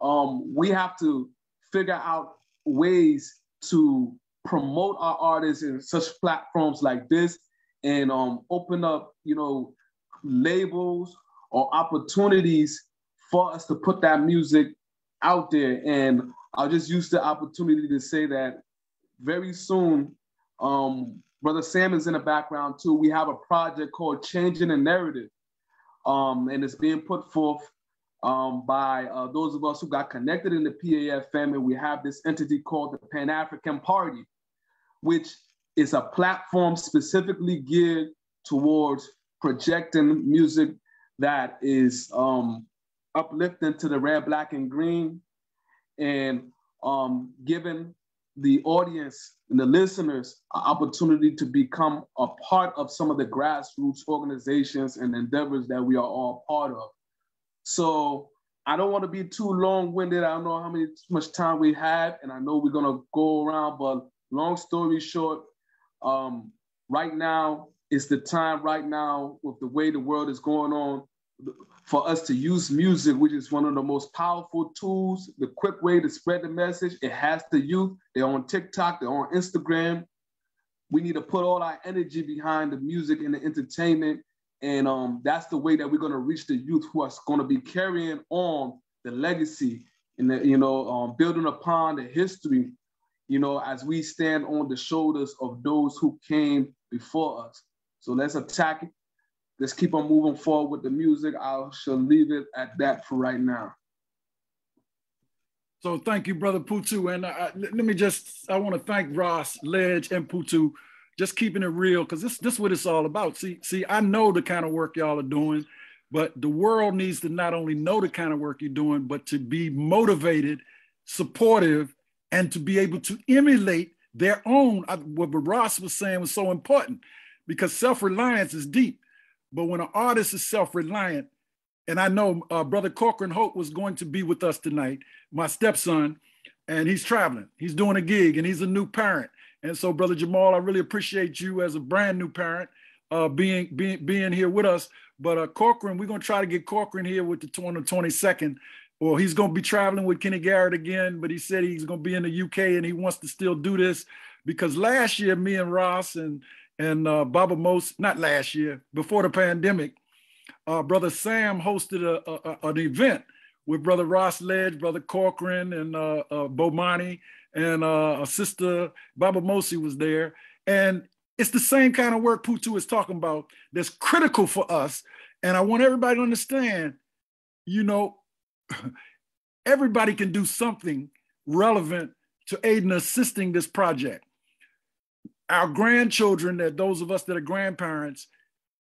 um, we have to figure out ways to promote our artists in such platforms like this and um, open up, you know, labels or opportunities for us to put that music out there. And I'll just use the opportunity to say that very soon, um, Brother Sam is in the background too. We have a project called Changing the Narrative, um, and it's being put forth um, by uh, those of us who got connected in the PAF family. We have this entity called the Pan African Party, which is a platform specifically geared towards projecting music that is um, uplifting to the red, black, and green, and um, giving the audience and the listeners an opportunity to become a part of some of the grassroots organizations and endeavors that we are all part of. So I don't want to be too long-winded. I don't know how many much time we have, and I know we're gonna go around, but long story short, um, right now is the time right now with the way the world is going on for us to use music, which is one of the most powerful tools, the quick way to spread the message. It has the youth. They're on TikTok, they're on Instagram. We need to put all our energy behind the music and the entertainment. And um, that's the way that we're going to reach the youth who are going to be carrying on the legacy and, the, you know, um, building upon the history, you know, as we stand on the shoulders of those who came before us. So let's attack it let's keep on moving forward with the music. I shall leave it at that for right now. So thank you, brother Putu. And I, let me just, I want to thank Ras, Lidj, and Putu, just keeping it real, because this, this is what it's all about. See, see, I know the kind of work y'all are doing, but the world needs to not only know the kind of work you're doing, but to be motivated, supportive, and to be able to emulate their own. What Ras was saying was so important because self-reliance is deep. But when an artist is self-reliant, and I know uh, Brother Corcoran Holt was going to be with us tonight, my stepson, and he's traveling. He's doing a gig, and he's a new parent. And so, Brother Jamal, I really appreciate you as a brand new parent uh, being being being here with us. But uh, Corcoran, we're gonna try to get Corcoran here with the 20, 22nd. Or he's gonna be traveling with Kenny Garrett again, but he said he's gonna be in the UK and he wants to still do this because last year me and Ras and and uh, Baba Mos, not last year, before the pandemic, uh, brother Sam hosted a, a, an event with brother Ras Lidj, brother Corcoran, and uh, uh, Bomani, and uh, a sister Baba Mosi was there, and it's the same kind of work Putu is talking about that's critical for us. And I want everybody to understand, you know, everybody can do something relevant to aid and assisting this project. Our grandchildren, that those of us that are grandparents,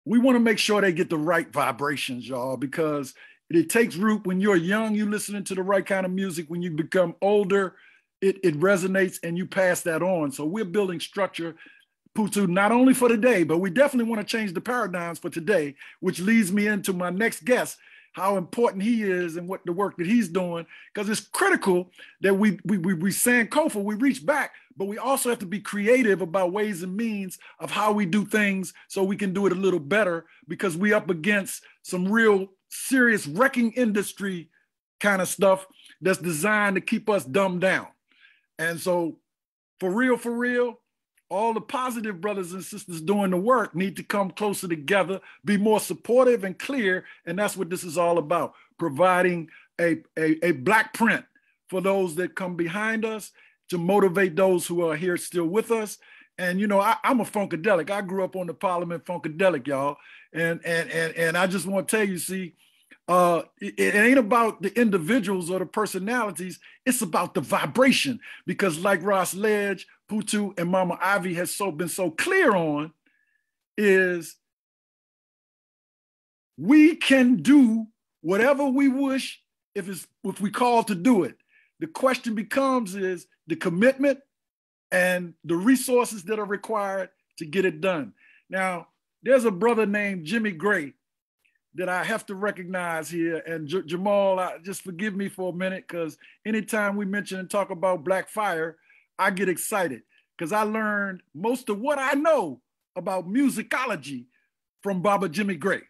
we want to make sure they get the right vibrations, y'all, because it takes root when you're young, you're listening to the right kind of music. When you become older, it, it resonates and you pass that on. So we're building structure Putu, not only for today, but we definitely want to change the paradigms for today, which leads me into my next guest, how important he is and what the work that he's doing, because it's critical that we we we, we Sankofa, we reach back, but we also have to be creative about ways and means of how we do things so we can do it a little better because we up against some real serious wrecking industry kind of stuff that's designed to keep us dumbed down. And so for real, for real, all the positive brothers and sisters doing the work need to come closer together, be more supportive and clear. And that's what this is all about providing a, a, a black print for those that come behind us to motivate those who are here still with us. And you know, I, am a funkadelic. I grew up on the Parliament funkadelic, y'all. And and and and I just want to tell you, see, uh, it, it, ain't about the individuals or the personalities. It's about the vibration. Because like Ras Lidj, Putu, and Mama Ivy has so been so clear on, is we can do whatever we wish if it's if we call to do it. The question becomes is the commitment and the resources that are required to get it done. Now, there's a brother named Jimmy Gray that I have to recognize here. And J- Jamal, I, just forgive me for a minute because anytime we mention and talk about Black Fire, I get excited because I learned most of what I know about musicology from Baba Jimmy Gray,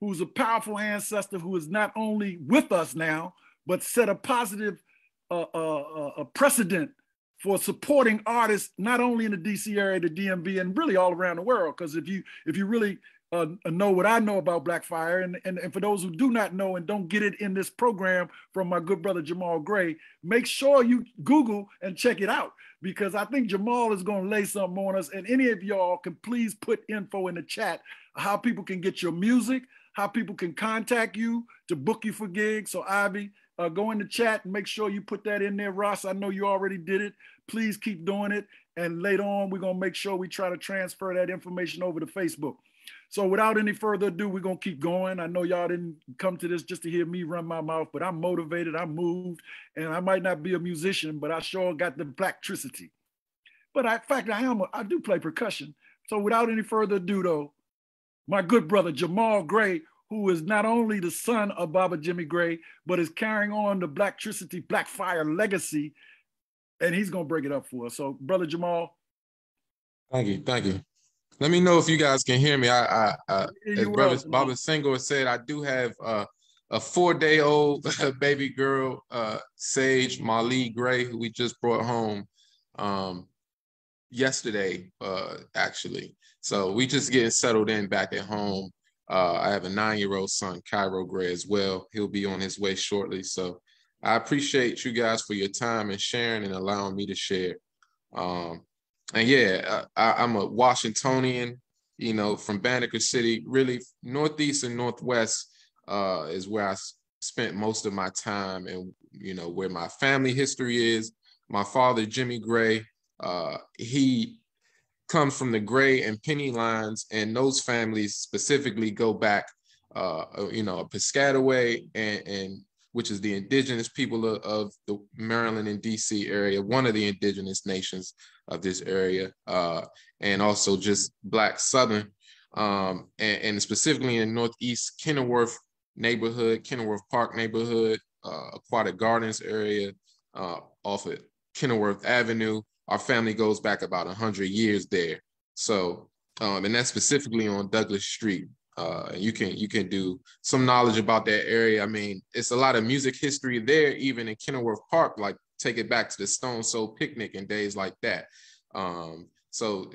who's a powerful ancestor who is not only with us now, but set a positive uh, uh, uh, precedent for supporting artists not only in the DC area, the DMV, and really all around the world. Because if you if you really uh, know what I know about Black Fire. And, and, and for those who do not know and don't get it in this program from my good brother Jamal Gray, make sure you Google and check it out because I think Jamal is going to lay something on us. And any of y'all can please put info in the chat how people can get your music, how people can contact you to book you for gigs. So, Ivy, uh, go in the chat and make sure you put that in there. Ras, I know you already did it. Please keep doing it. And later on, we're going to make sure we try to transfer that information over to Facebook. So without any further ado, we're gonna keep going. I know y'all didn't come to this just to hear me run my mouth, but I'm motivated, I'm moved, and I might not be a musician, but I sure got the blacktricity. But I, in fact, I am a, I do play percussion. So without any further ado, though, my good brother Jamal Gray, who is not only the son of Baba Jimmy Gray, but is carrying on the blacktricity, black fire legacy, and he's gonna break it up for us. So, brother Jamal. Thank you, thank you. Let me know if you guys can hear me. I, I, I as brother Baba Senghor said, I do have uh, a four-day-old baby girl, uh, Sage Mali Gray, who we just brought home um, yesterday, uh, actually. So we just getting settled in back at home. Uh, I have a nine-year-old son, Cairo Gray, as well. He'll be on his way shortly. So I appreciate you guys for your time and sharing and allowing me to share. Um, and yeah, I, am a Washingtonian, you know, from Banneker City, really Northeast and Northwest uh, is where I spent most of my time and, you know, where my family history is. My father, Jimmy Gray, uh, he comes from the Gray and Penny lines, and those families specifically go back, uh, you know, a Piscataway and, and which is the indigenous people of, of, the Maryland and DC area, one of the indigenous nations of this area, uh, and also just Black Southern, um, and, and, specifically in Northeast Kenilworth neighborhood, Kenilworth Park neighborhood, uh, Aquatic Gardens area, uh, off of Kenilworth Avenue. Our family goes back about 100 years there. So um, and that's specifically on Douglas Street. Uh, you can you can do some knowledge about that area. I mean, it's a lot of music history there, even in Kenilworth Park. Like take it back to the Stone Soul Picnic and days like that. Um, so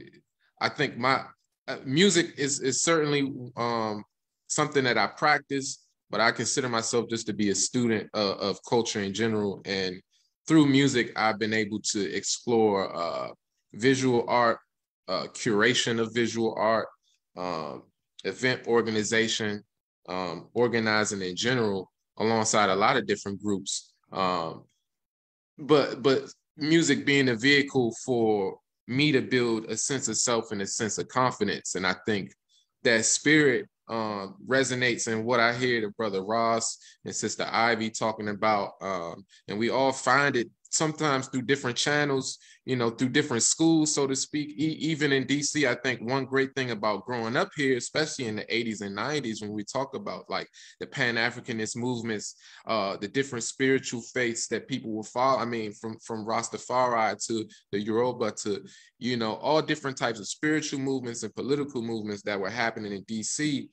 I think my uh, music is is certainly um, something that I practice, but I consider myself just to be a student of, of culture in general. And through music, I've been able to explore uh, visual art, uh, curation of visual art, um, event organization, um, organizing in general, alongside a lot of different groups. Um, but but music being a vehicle for me to build a sense of self and a sense of confidence, and I think that spirit um, resonates in what I hear the brother Ras and sister Ivy talking about, um, and we all find it sometimes through different channels, you know, through different schools, so to speak. E- even in DC, I think one great thing about growing up here, especially in the 80s and 90s, when we talk about like the Pan Africanist movements, uh, the different spiritual faiths that people will follow. I mean, from from Rastafari to the Yoruba to, you know, all different types of spiritual movements and political movements that were happening in DC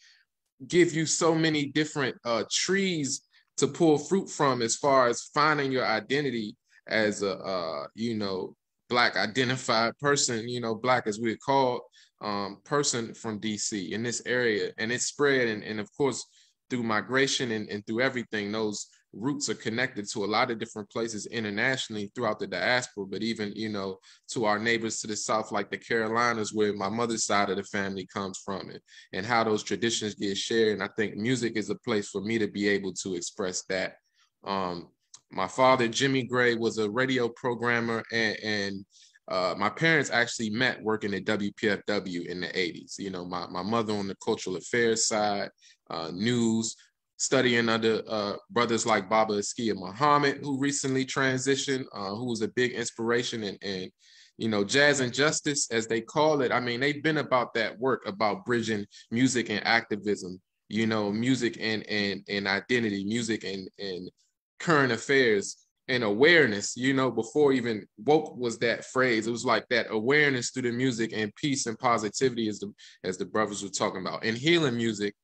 give you so many different uh, trees to pull fruit from as far as finding your identity as a uh, you know black identified person, you know, black as we're called, um, person from DC in this area, and it's spread, and, and of course through migration and, and through everything, those roots are connected to a lot of different places internationally throughout the diaspora, but even, you know, to our neighbors to the south, like the Carolinas, where my mother's side of the family comes from, and, and how those traditions get shared. And I think music is a place for me to be able to express that. Um, my father, Jimmy Gray, was a radio programmer, and, and uh, my parents actually met working at WPFW in the 80s. You know, my, my mother on the cultural affairs side, uh, news, studying under uh, brothers like Baba Askia Muhammad, who recently transitioned, uh, who was a big inspiration and, and you know, jazz and justice, as they call it. I mean, they've been about that work about bridging music and activism, you know, music and and and identity, music and and current affairs and awareness, you know, before even woke was that phrase. It was like that awareness through the music and peace and positivity as the as the brothers were talking about. And healing music,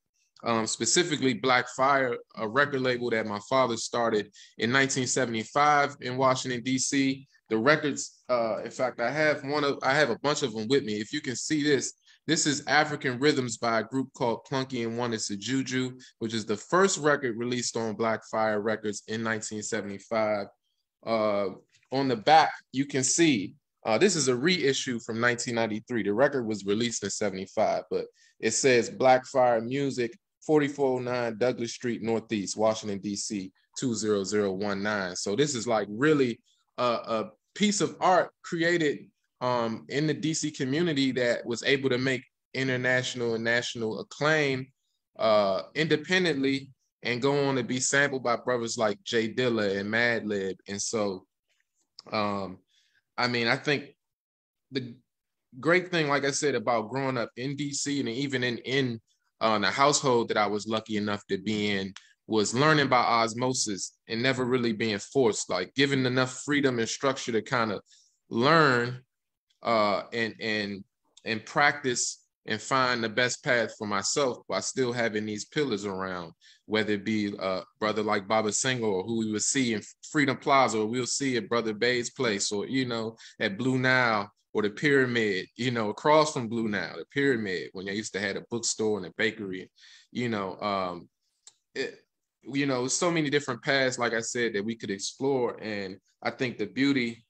um, specifically Black Fire, a record label that my father started in 1975 in Washington, DC. The records, uh, in fact, I have one of I have a bunch of them with me. If you can see this, this is African Rhythms by a group called Plunky and Oneness of Juju, which is the first record released on Black Fire Records in 1975. Uh, on the back, you can see uh, this is a reissue from 1993. The record was released in 75, but it says Black Fire Music, 4409 Douglas Street, Northeast, Washington, D.C., 20019. So this is like really a, a piece of art created um, in the DC community that was able to make international and national acclaim uh, independently and go on to be sampled by brothers like J Dilla and Madlib. And so, um, I mean, I think the great thing, like I said, about growing up in DC and even in in uh, the household that I was lucky enough to be in was learning by osmosis and never really being forced, like given enough freedom and structure to kind of learn uh, and and and practice and find the best path for myself while still having these pillars around, whether it be a brother like Baba Senghor or who we would see in Freedom Plaza, or we'll see at Brother Bay's place, or you know, at Blue Nile or the Pyramid, you know, across from Blue Nile, the Pyramid, when I used to have a bookstore and a bakery, you know, um, it, you know, so many different paths, like I said, that we could explore. And I think the beauty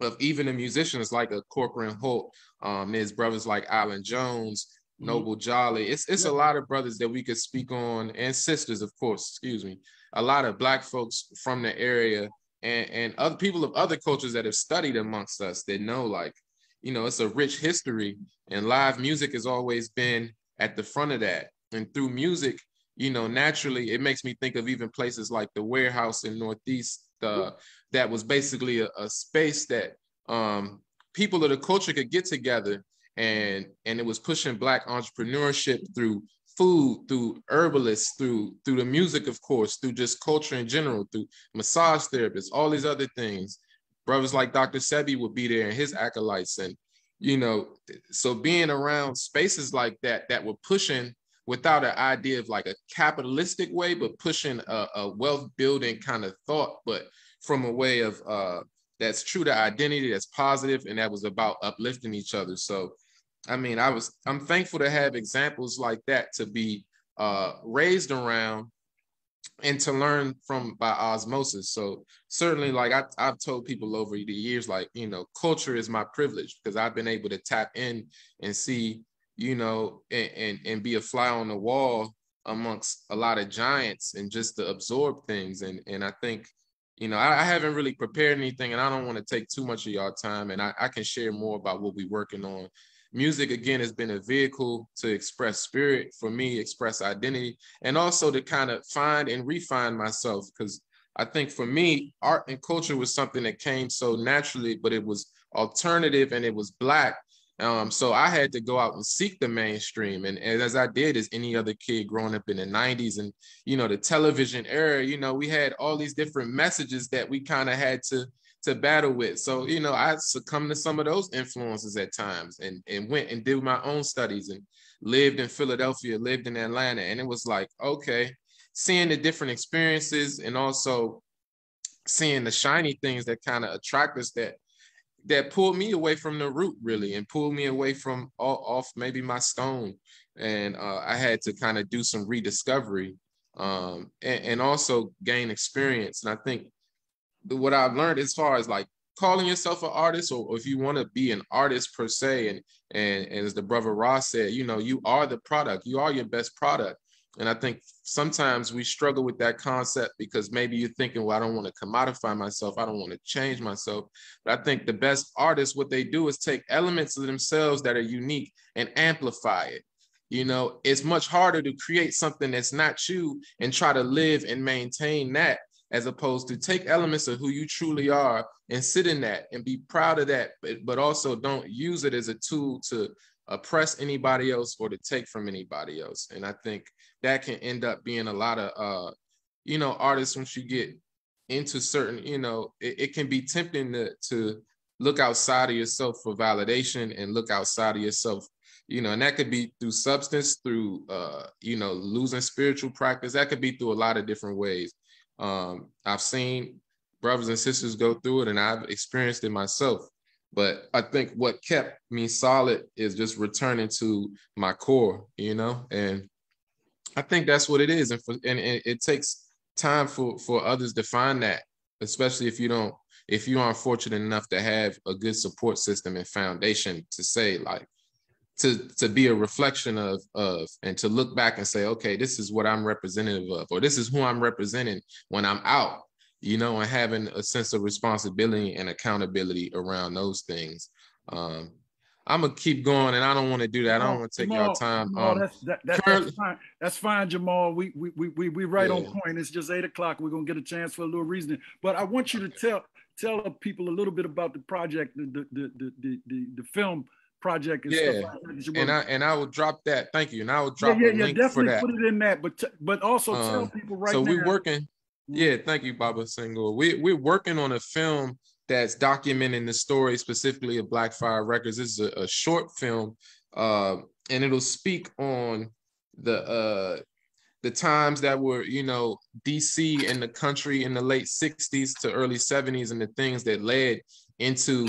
of even the musicians like a Corcoran Holt, um, there's brothers like Alan Jones, mm-hmm. Noble Jolly. It's it's yeah. a lot of brothers that we could speak on, and sisters, of course. Excuse me. A lot of black folks from the area and and other people of other cultures that have studied amongst us that know like, you know, it's a rich history, and live music has always been at the front of that. And through music, you know, naturally, it makes me think of even places like the warehouse in Northeast uh, that was basically a, a space that um, people of the culture could get together and and it was pushing black entrepreneurship through food through herbalists through through the music of course through just culture in general through massage therapists all these other things. Brothers like dr sebi would be there and his acolytes and you know, so being around spaces like that that were pushing without an idea of like a capitalistic way, but pushing a, a wealth building kind of thought, but from a way of uh, that's true to identity, that's positive, and that was about uplifting each other. So, I mean, I was I'm thankful to have examples like that to be uh, raised around and to learn from by osmosis. So certainly, like I, I've told people over the years, like you know, culture is my privilege because I've been able to tap in and see, you know, and and, and be a fly on the wall amongst a lot of giants and just to absorb things. And and I think, you know, I, I haven't really prepared anything, and I don't want to take too much of y'all time, and I, I can share more about what we're working on. Music again has been a vehicle to express spirit for me express identity and also to kind of find and refine myself. Because i think for me art and culture was something that came so naturally but it was alternative and it was black um, so I had to go out and seek the mainstream. And, and, as I did as any other kid growing up in the 90s and, you know, the television era, you know, we had all these different messages that we kind of had to to battle with. So, you know, I succumbed to some of those influences at times and, and went and did my own studies and lived in Philadelphia, lived in Atlanta. And it was like, okay, seeing the different experiences and also seeing the shiny things that kind of attract us that that pulled me away from the root really and pulled me away from off maybe my stone and uh, i had to kind of do some rediscovery um, and, and, also gain experience and i think what I've learned as far as like calling yourself an artist or, or if you want to be an artist per se and, and and as the brother Ras said, you know, you are the product, you are your best product. And I think sometimes we struggle with that concept because maybe you're thinking, well, I don't want to commodify myself. I don't want to change myself. But I think the best artists, what they do is take elements of themselves that are unique and amplify it. You know, it's much harder to create something that's not you and try to live and maintain that as opposed to take elements of who you truly are and sit in that and be proud of that, but, but also don't use it as a tool to oppress anybody else or to take from anybody else. And I think that can end up being a lot of, uh, you know, artists once you get into certain, you know, it, it can be tempting to, to look outside of yourself for validation and look outside of yourself you know and that could be through substance through uh you know losing spiritual practice that could be through a lot of different ways um, I've seen brothers and sisters go through it, and I've experienced it myself. But I think what kept me solid is just returning to my core, you know, and I think that's what it is. And for, and it, it takes time for for others to find that, especially if you don't if you aren't fortunate enough to have a good support system and foundation to say like to to be a reflection of of and to look back and say okay this is what i'm representative of or this is who i'm representing when i'm out you know and having a sense of responsibility and accountability around those things um i'm gonna keep going and i don't want to do that i don't want to take jamal, y'all time jamal, um, that's, that, that, that's fine that's fine jamal we we we we, we right yeah. on point it's just eight o'clock we're gonna get a chance for a little reasoning but i want you to tell tell people a little bit about the project the the the the, the, the, film project and yeah. stuff like And I and I will drop that. Thank you. And I will drop yeah, yeah, yeah, link definitely for that. Put it in that, but t- but also um, tell people right so now. So we're working. Mm-hmm. Yeah, thank you, Baba Senghor. We we're working on a film that's documenting the story specifically of Black Fire Records. This is a, a short film, uh, and it'll speak on the uh, the times that were, you know, DC in the country in the late 60s to early 70s and the things that led into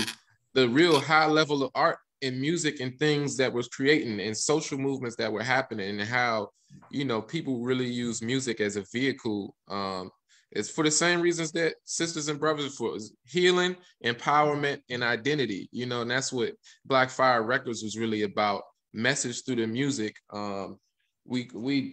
the real high level of art and music and things that was creating and social movements that were happening and how you know people really use music as a vehicle um it's for the same reasons that sisters and brothers for healing empowerment and identity you know and that's what black fire records was really about message through the music um we we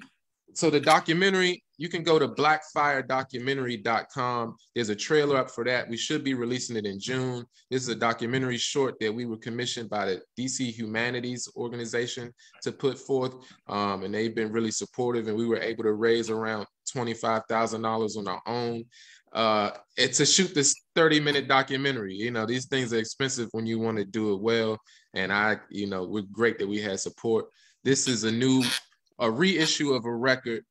so the documentary you can go to blackfiredocumentary.com. There's a trailer up for that. We should be releasing it in June. This is a documentary short that we were commissioned by the DC Humanities Organization to put forth. Um, and they've been really supportive, and we were able to raise around $25,000 on our own. Uh, it's to shoot this 30 minute documentary. You know, these things are expensive when you want to do it well. And I, you know, we're great that we had support. This is a new, a reissue of a record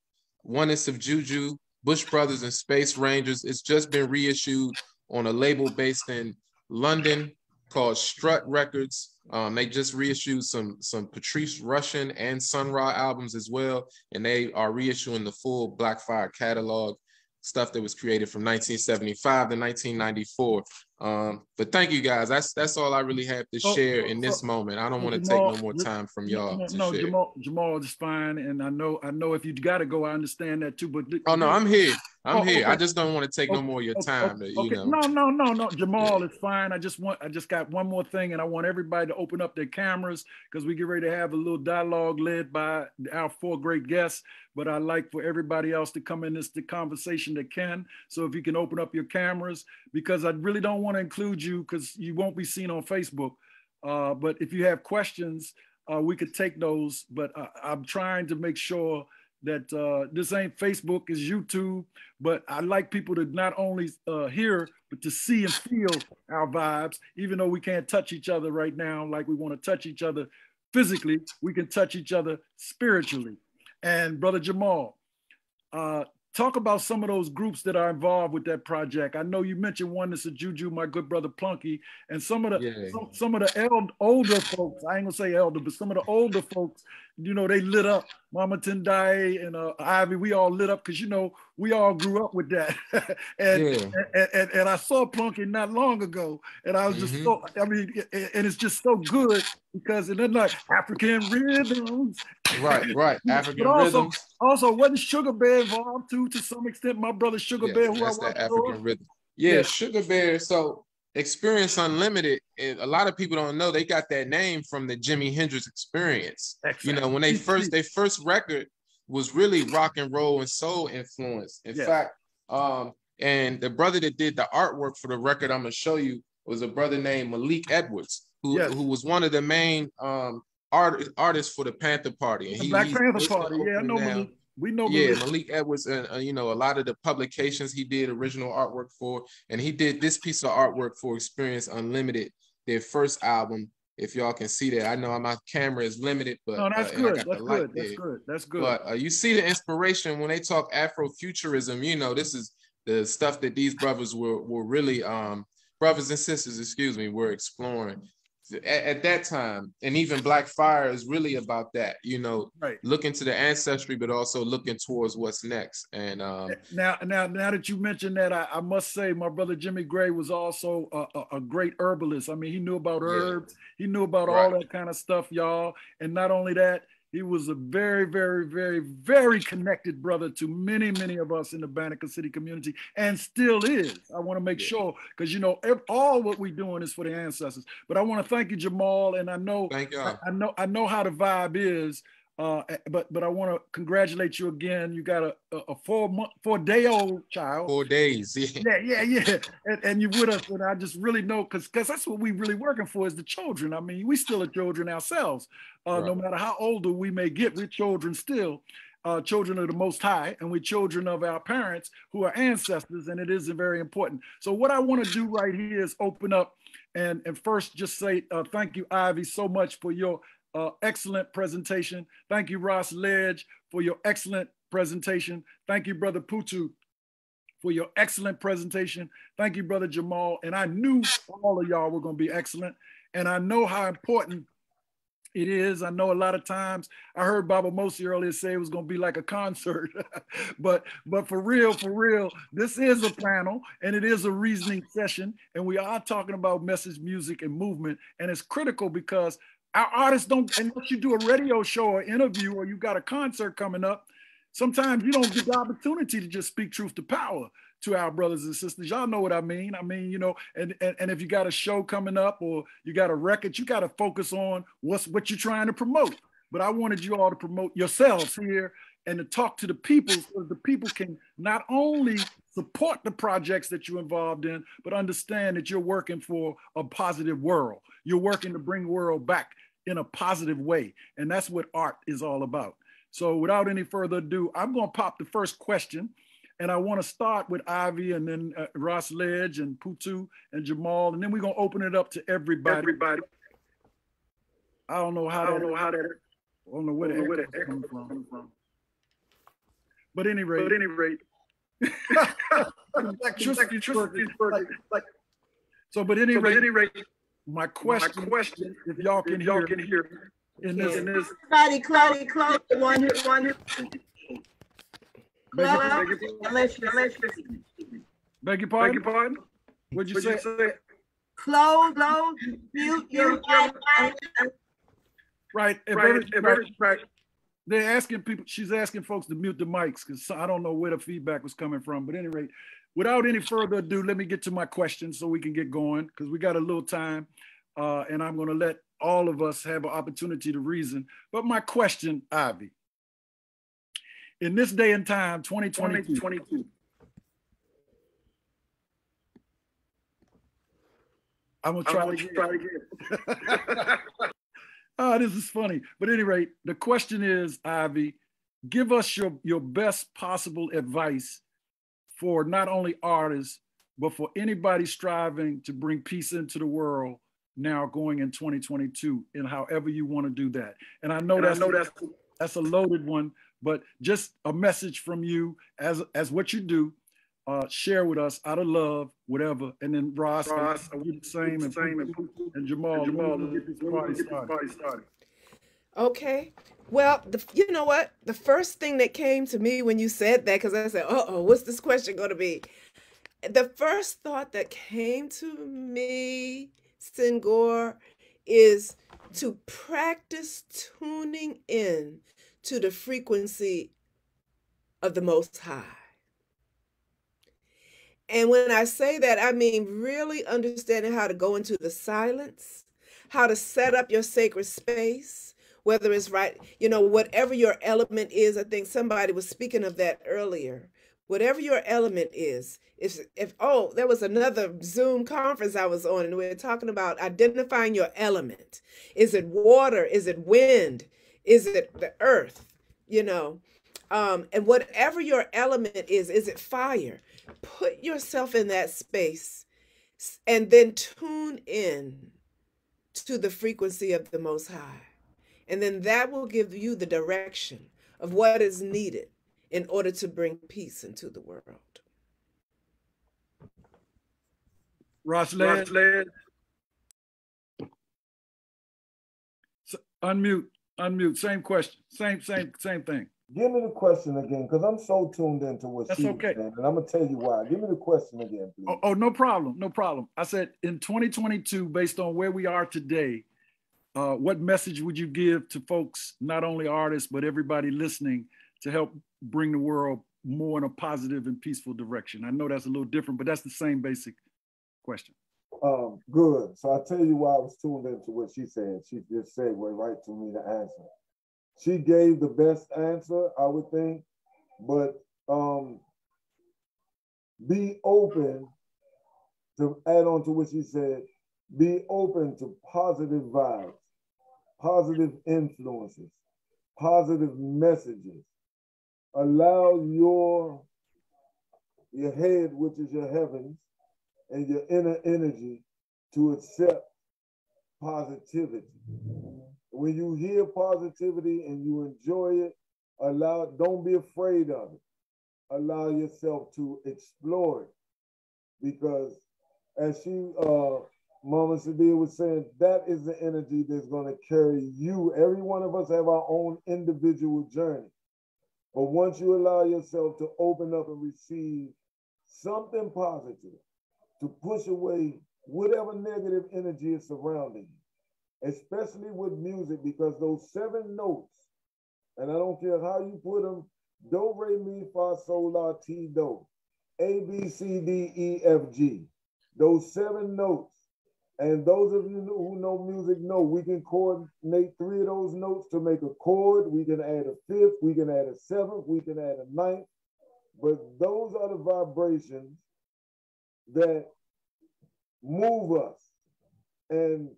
Oneness of Juju, Bush Brothers, and Space Rangers. It's just been reissued on a label based in London called Strut Records. Um, they just reissued some some Patrice Rushen and Sun Ra albums as well, and they are reissuing the full Blackfire catalog stuff that was created from 1975 to 1994. Um, but thank you guys. That's that's all I really have to share in this moment. I don't want to take no more time from y'all. No, no Jamal, Jamal is fine, and I know I know if you got to go, I understand that too. But oh no, I'm here. I'm oh, here. Okay. I just don't want to take okay. no more of your time. Okay. To, you know. No, no, no, no. Jamal yeah. is fine. I just want I just got one more thing, and I want everybody to open up their cameras because we get ready to have a little dialogue led by our four great guests. But I like for everybody else to come in this the conversation that can. So if you can open up your cameras, because I really don't want to include you because you won't be seen on Facebook. Uh, but if you have questions, uh, we could take those. But I, am trying to make sure that uh, this ain't Facebook, is YouTube. But I like people to not only uh, hear, but to see and feel our vibes, even though we can't touch each other right now like we want to touch each other physically, we can touch each other spiritually. And Brother Jamal, uh, talk about some of those groups that are involved with that project. I know you mentioned one that's a Juju, my good brother Plunky, and some of the yeah. some, some, of the eld, older folks. I ain't gonna say elder, but some of the older folks, you know, they lit up. Mama Tendai and uh, Ivy, we all lit up because you know we all grew up with that. and, yeah. and, and, and I saw Plunky not long ago, and I was just mm-hmm. so I mean, and it's just so good because then like African rhythms. Right, right. African also, rhythms. Also, wasn't Sugar Bear involved too to some extent? My brother Sugar yeah, Bear, who that's I African rhythm. Yeah, yeah, Sugar Bear. So Experience Unlimited, a lot of people don't know they got that name from the Jimi Hendrix Experience. Exactly. You know, when they first their first record was really rock and roll and soul influence. In yeah. fact, um, and the brother that did the artwork for the record I'm gonna show you was a brother named Malik Edwards, who yes. who was one of the main um art, artists for the Panther Party. And the he, Black Panther Party, yeah, I know Malik. We know yeah, Malik, Edwards, and uh, you know a lot of the publications he did original artwork for, and he did this piece of artwork for Experience Unlimited, their first album. If y'all can see that, I know my camera is limited, but no, that's uh, good. That's good. That's good. That's good. But uh, you see the inspiration when they talk Afrofuturism. You know, this is the stuff that these brothers were were really um brothers and sisters, excuse me, were exploring at, at, that time and even black fire is really about that you know right. looking to the ancestry but also looking towards what's next and um, now now now that you mentioned that I, I must say my brother jimmy gray was also a, a, great herbalist i mean he knew about herbs yeah. he knew about right. all that kind of stuff y'all and not only that he was a very, very, very, very connected brother to many, many of us in the Banneker City community and still is. I want to make yeah. sure because, you know, all what we're doing is for the ancestors. But I want to thank you, Jamal. And I know, thank I, I know, I know how the vibe is. Uh, eh, but but I want to congratulate you again. You got a, a, four month, four day old child. Four days, yeah, yeah, yeah, yeah. And, and you with us, and I just really know because because that's what we really working for is the children. I mean, we still are children ourselves. Uh, right. No matter how older we may get, we're children still. Uh, children of the Most High, and we're children of our parents who are ancestors, and it is very important. So what I want to do right here is open up and and first just say uh, thank you, Ivy, so much for your uh, excellent presentation. Thank you, Ras Lidj, for your excellent presentation. Thank you, Brother Putu, for your excellent presentation. Thank you, Brother Jamal. And I knew all of y'all were going to be excellent. And I know how important it is. I know a lot of times I heard Baba Mosi earlier say it was going to be like a concert, but but for real, for real, this is a panel and it is a reasoning session, and we are talking about message, music, and movement, and it's critical because our artists don't, unless you do a radio show or interview or you got a concert coming up, sometimes you don't get the opportunity to just speak truth to power to our brothers and sisters. Y'all know what I mean. I mean, you know, and, and, and if you got a show coming up or you got a record, you got to focus on what's what you're trying to promote. But I wanted you all to promote yourselves here and to talk to the people so the people can not only support the projects that you're involved in, but understand that you're working for a positive world. You're working to bring the world back in a positive way. And that's what art is all about. So without any further ado, I'm going to pop the first question. And I want to start with Ivy and then uh, Ras Lidj and Putu and Jamal. And then we're going to open it up to everybody. Everybody. I don't know how I don't that, know how that I don't know where the where the coming from. from. But any rate, but any rate. like, like, like, so but any so, rate, any rate my question, my question if y'all can, y'all hear, can hear in this, in this. Everybody, Chloe, Chloe, one, one. Unless you, unless you. Beg your pardon? Beg your pardon? What'd you What'd say? You say? Close, close, mute your Right. If right, every, if every, right. They're asking people, she's asking folks to mute the mics because I don't know where the feedback was coming from. But anyway, without any further ado, let me get to my questions so we can get going because we got a little time. Uh, and I'm going to let all of us have an opportunity to reason. But my question, Ivy, in this day and time, 2022, 2022 I'm gonna try, I'm gonna try again. oh, this is funny. But at any rate, the question is, Ivy, give us your, your best possible advice for not only artists, but for anybody striving to bring peace into the world now going in 2022 and however you want to do that. And I know, and that's, I know that's, that's a loaded one, but just a message from you as, as what you do uh, share with us out of love, whatever. And then Ras, Ras and, the same, and, same and, and Jamal, and Jamal, get this party started. Okay. Well, the, you know what? The first thing that came to me when you said that, because I said, "Uh oh, what's this question going to be?" The first thought that came to me, Senghor, is to practice tuning in to the frequency of the Most High. And when I say that, I mean really understanding how to go into the silence, how to set up your sacred space, whether it's right, you know, whatever your element is. I think somebody was speaking of that earlier. Whatever your element is, if if oh, there was another Zoom conference I was on, and we were talking about identifying your element. Is it water? Is it wind? Is it the earth? You know, um, and whatever your element is, is it fire? Put yourself in that space and then tune in to the frequency of the Most High. And then that will give you the direction of what is needed in order to bring peace into the world. Ras Lidj. Unmute, unmute. Same question. Same, same, same thing. Give me the question again, because I'm so tuned into what That's she's okay. saying, and I'm gonna tell you why. Give me the question again, please. Oh, oh, no problem, no problem. I said in 2022, based on where we are today, uh, what message would you give to folks, not only artists but everybody listening, to help bring the world more in a positive and peaceful direction? I know that's a little different, but that's the same basic question. Um, good. So I'll tell you why I was tuned into what she said. She just said right to me to answer she gave the best answer, I would think, but um, be open to add on to what she said, be open to positive vibes, positive influences, positive messages. Allow your your head, which is your heavens, and your inner energy to accept positivity. When you hear positivity and you enjoy it, allow don't be afraid of it. Allow yourself to explore it. Because as she uh Mama Sadia was saying, that is the energy that's going to carry you. Every one of us have our own individual journey. But once you allow yourself to open up and receive something positive, to push away whatever negative energy is surrounding you, especially with music, because those seven notes, and I don't care how you put them, do, re, mi, fa, sol, la, ti, do, A, B, C, D, E, F, G. Those seven notes, and those of you who know music know we can coordinate three of those notes to make a chord. We can add a fifth, we can add a seventh, we can add a ninth. But those are the vibrations that move us. And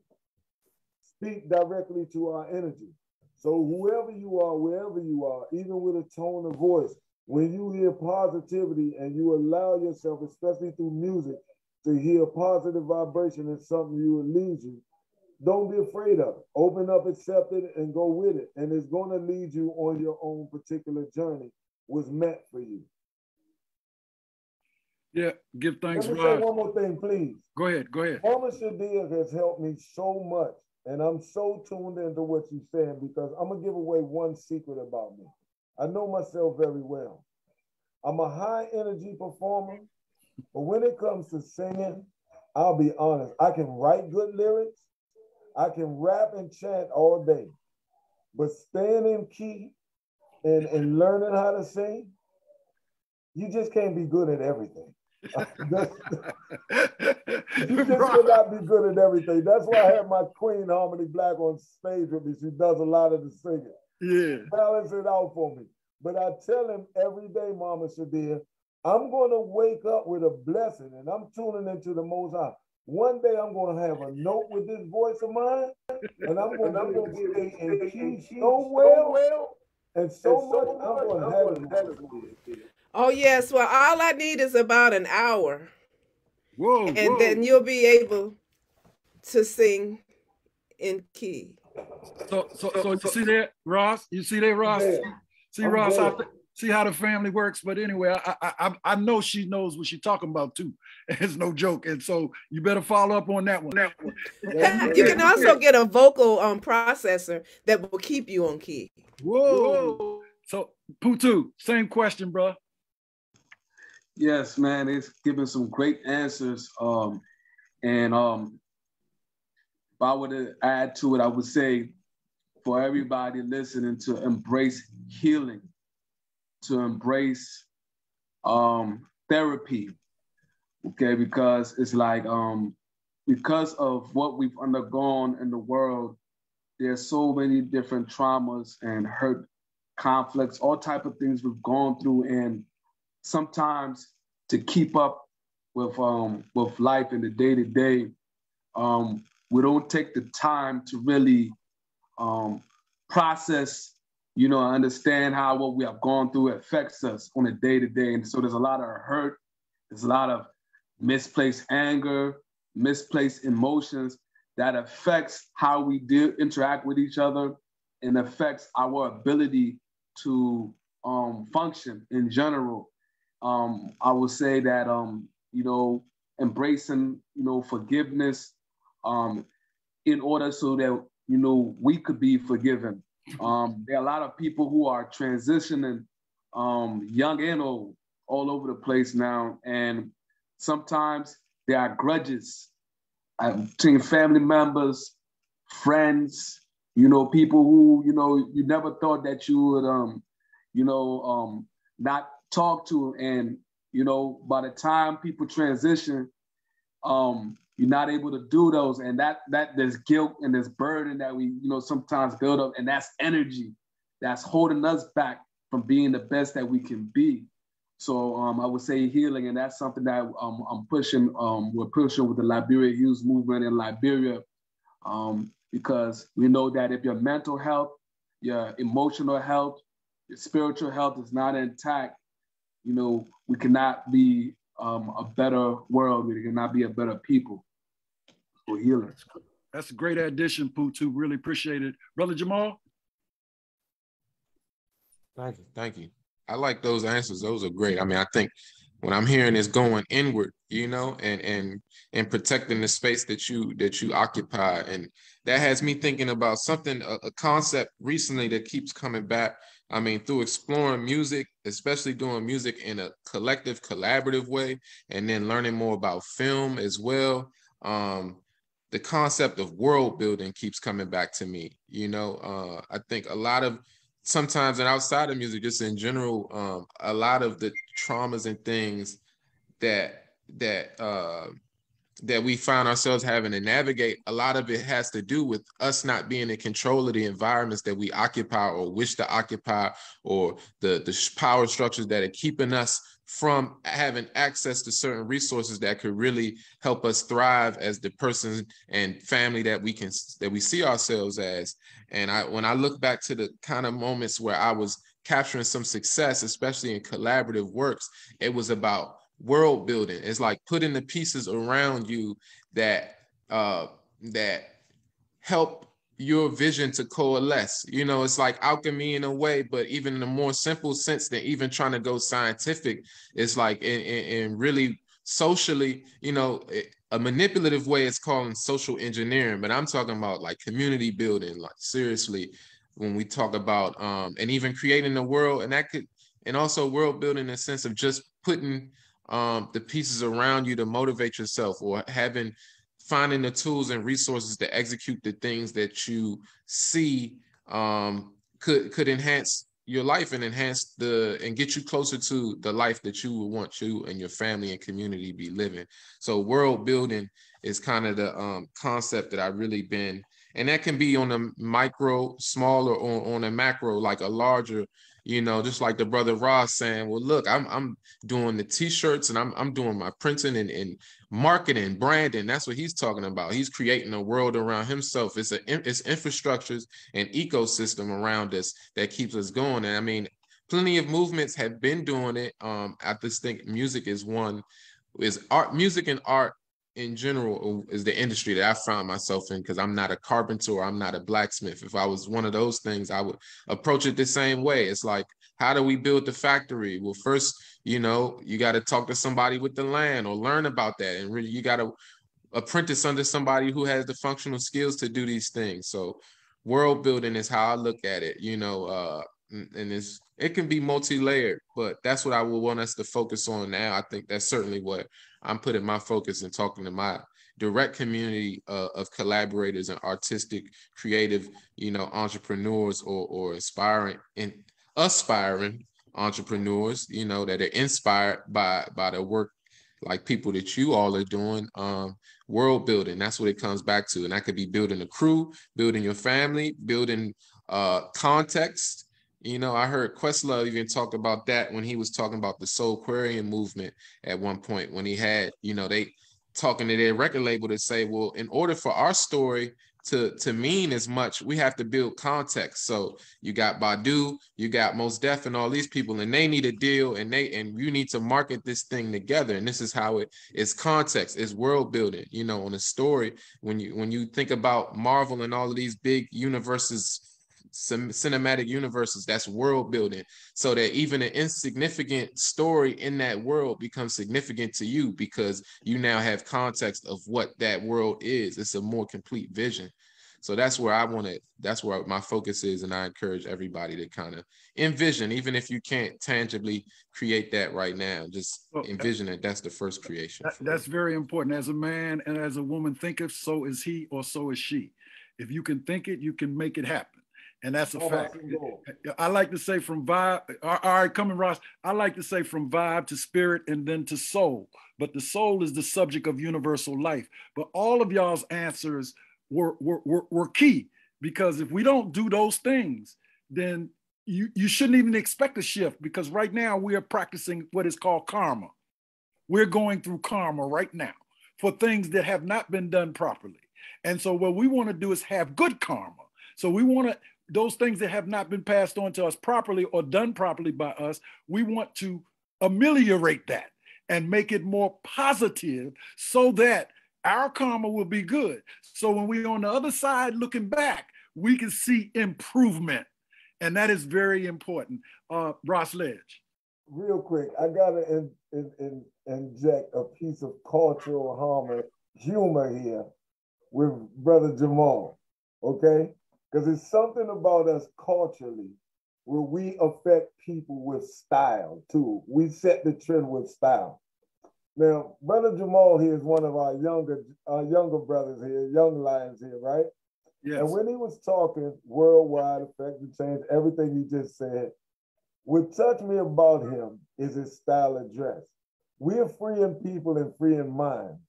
speak directly to our energy. So whoever you are, wherever you are, even with a tone of voice, when you hear positivity and you allow yourself, especially through music, to hear positive vibration is something you will lead you, don't be afraid of it. Open up, accept it, and go with it. And it's going to lead you on your own particular journey was meant for you. Yeah, give thanks, Let me say one more thing, please. Go ahead, go ahead. Mama Shadia has helped me so much, and I'm so tuned into what you're saying because I'm gonna give away one secret about me. I know myself very well. I'm a high energy performer, but when it comes to singing, I'll be honest, I can write good lyrics, I can rap and chant all day, but staying in key and, and learning how to sing, you just can't be good at everything. you just cannot be good at everything. That's why I have my queen Harmony Black on stage with me. She does a lot of the singing. Yeah. Balance it out for me. But I tell him every day, Mama Shadia, I'm going to wake up with a blessing and I'm tuning into the Most High. One day I'm going to have a note with this voice of mine, and I'm going to stay in key so well, and so much I'm going to have it. Oh yes. Well, all I need is about an hour, Whoa, and whoa. then you'll be able to sing in key. So, so, so you see that, Ras? You see that, Ras? Yeah. See, I'm Ras, how, good. See how the family works. But anyway, I, I, I, I know she knows what she's talking about too. It's no joke, and so you better follow up on that one. That one. you can also get a vocal um processor that will keep you on key. Whoa. So, Putu, same question, bro. Yes, man, it's giving some great answers. Um, and um, if I were to add to it, I would say for everybody listening to embrace healing, to embrace um, therapy, okay? Because it's like um, because of what we've undergone in the world, there's so many different traumas and hurt conflicts, all type of things we've gone through, and sometimes to keep up with um with life in the day to day, we don't take the time to really um process, you know, I understand how what we have gone through affects us on a day to day, and so there's a lot of hurt, there's a lot of misplaced anger, misplaced emotions that affects how we do interact with each other and affects our ability to um, function in general. Um, I would say that um, you know embracing you know forgiveness um, in order so that you know we could be forgiven. Um, there are a lot of people who are transitioning, um, young and old, all over the place now, and sometimes there are grudges uh, between family members, friends, you know, people who, you know, you never thought that you would, um, you know, um, not talk to. And, you know, by the time people transition, um, you're not able to do those. And that, that there's guilt and there's burden that we, you know, sometimes build up. And that's energy that's holding us back from being the best that we can be. So um, I would say healing, and that's something that um, I'm pushing. Um, we're pushing with the Liberia Youth Movement in Liberia, um, because we know that if your mental health, your emotional health, your spiritual health is not intact, you know we cannot be um, a better world. We cannot be a better people. For healing. That's a great addition, Putu. Really appreciate it, brother Jamal. Thank you. Thank you. I like those answers. Those are great. I mean, I think what I'm hearing is going inward, you know, and and and protecting the space that you that you occupy. And that has me thinking about something, a, a concept recently that keeps coming back. I mean, through exploring music, especially doing music in a collective, collaborative way, and then learning more about film as well. Um, the concept of world building keeps coming back to me. You know, uh, I think a lot of sometimes and outside of music, just in general, um, a lot of the traumas and things that that uh, that we find ourselves having to navigate, a lot of it has to do with us not being in control of the environments that we occupy or wish to occupy, or the the power structures that are keeping us from having access to certain resources that could really help us thrive as the person and family that we can that we see ourselves as. And i when i look back to the kind of moments where i was capturing some success especially in collaborative works it was about world building. It's like putting the pieces around you that uh that help your vision to coalesce. You know, it's like alchemy in a way, but even in a more simple sense than even trying to go scientific. It's like in really socially, you know, a manipulative way is called social engineering, but I'm talking about like community building, like seriously, when we talk about um and even creating the world, and that could and also world building in the sense of just putting um the pieces around you to motivate yourself or having finding the tools and resources to execute the things that you see um could could enhance your life and enhance the and get you closer to the life that you would want you and your family and community be living. So world building is kind of the um, concept that I've really been, and that can be on a micro, smaller, or on a macro, like a larger you know, just like the brother Ras saying, well, look, I'm I'm doing the t-shirts and I'm I'm doing my printing and, and marketing, branding. That's what he's talking about. He's creating a world around himself. It's a it's infrastructures and ecosystem around us that keeps us going. And I mean, plenty of movements have been doing it. Um, I just think music is one, is art, music and art in general is the industry that I found myself in because I'm not a carpenter I'm not a blacksmith. If I was one of those things, I would approach it the same way. It's like, how do we build the factory? Well, first, you know, you got to talk to somebody with the land or learn about that. And really, you got to apprentice under somebody who has the functional skills to do these things. So, world building is how I look at it, you know, uh, and it's it can be multi-layered, but that's what I would want us to focus on now. I think that's certainly what I'm putting my focus and talking to my direct community uh, of collaborators and artistic, creative, you know, entrepreneurs or or aspiring and aspiring entrepreneurs, you know, that are inspired by by the work like people that you all are doing. Um, world building, that's what it comes back to. And that could be building a crew, building your family, building uh context, you know, I heard Questlove even talk about that when he was talking about the Soulquarian movement at one point when he had, you know, they talking to their record label to say, well, in order for our story to to mean as much, we have to build context. So you got Badu, you got Mos Def, and all these people, and they need a deal, and they and you need to market this thing together. And this is how it is context, is world building. You know, on a story when you when you think about Marvel and all of these big universes some cinematic universes that's world building so that even an insignificant story in that world becomes significant to you because you now have context of what that world is. It's a more complete vision. So that's where i want to that's where my focus is and i encourage everybody to kind of envision even if you can't tangibly create that right now just well, envision that that's the first creation that, that's very important. As a man and as a woman thinketh so is he or so is she. If you can think it you can make it happen and that's a fact. I like to say from vibe. All right, coming Ras. I like to say from vibe to spirit and then to soul. But the soul is the subject of universal life. But all of y'all's answers were were, were, were key because if we don't do those things, then you, you shouldn't even expect a shift because right now we are practicing what is called karma. We're going through karma right now for things that have not been done properly. And so what we want to do is have good karma. So we want to those things that have not been passed on to us properly or done properly by us, we want to ameliorate that and make it more positive so that our karma will be good. So when we're on the other side looking back, we can see improvement. And that is very important. Uh, Ras Lidj. Real quick, I gotta in, in, in, inject a piece of cultural humor, humor here with Brother Jamal. Okay? Because it's something about us culturally where we affect people with style too. We set the trend with style. Now, Brother Jamal here is one of our younger, our younger brothers here, young lions here, right? Yes. And when he was talking worldwide effect and change, everything he just said, what touched me about him is his style of dress. We're freeing people and freeing minds.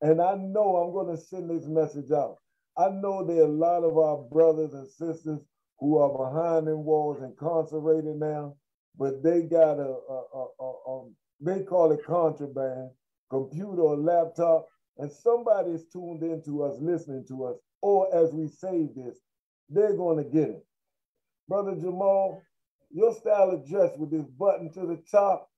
And I know I'm going to send this message out. I know there are a lot of our brothers and sisters who are behind them walls incarcerated now, but they got a, a, a, a they call it contraband, computer or laptop, and somebody is tuned into us, listening to us, or as we say this, they're going to get it. Brother Jamal, your style of dress with this button to the top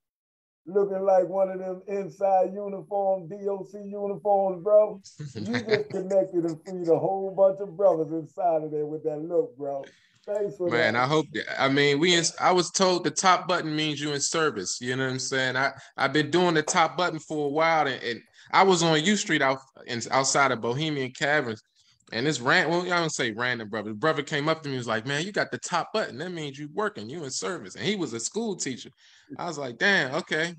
looking like one of them inside uniform, DOC uniforms, bro. You just connected and freed a whole bunch of brothers inside of there with that look, bro. Thanks for Man, that. I hope that. I mean, we. In, I was told the top button means you in service. You know what I'm saying? I I've been doing the top button for a while, and, and I was on U Street out in, outside of Bohemian Caverns, and this ran. Well, I don't say random brother. The brother came up to me, was like, "Man, you got the top button. That means you working. You in service." And he was a school teacher. I was like, "Damn, okay."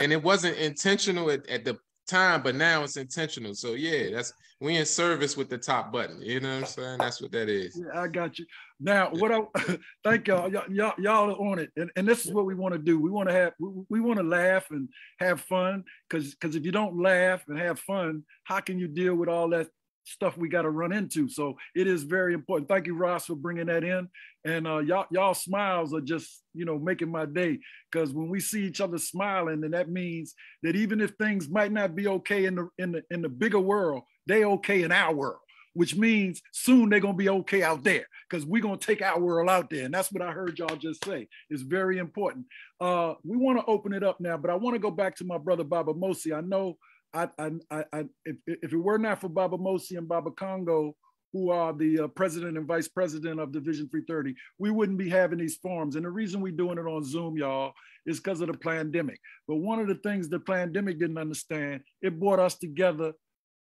And it wasn't intentional at, at the time, but now it's intentional. So yeah, that's we in service with the top button. You know what I'm saying? That's what that is. Yeah, I got you. Now, what I thank y'all, y'all, y'all, y'all are on it, and, and this is what we want to do. We want to have, we, we want to laugh and have fun, because because if you don't laugh and have fun, how can you deal with all that stuff we got to run into? So it is very important. Thank you, Ras, for bringing that in, and uh, y'all y'all smiles are just you know making my day, because when we see each other smiling, then that means that even if things might not be okay in the in the in the bigger world, they okay in our world which means soon they're gonna be okay out there because we're gonna take our world out there. And that's what I heard y'all just say. It's very important. Uh, we want to open it up now, but I want to go back to my brother Baba Mosi. I know I, I, I, if, if it were not for Baba Mosi and Baba Congo, who are the uh, president and vice president of Division 330, we wouldn't be having these forums. And the reason we're doing it on Zoom, y'all, is because of the pandemic. But one of the things the pandemic didn't understand, it brought us together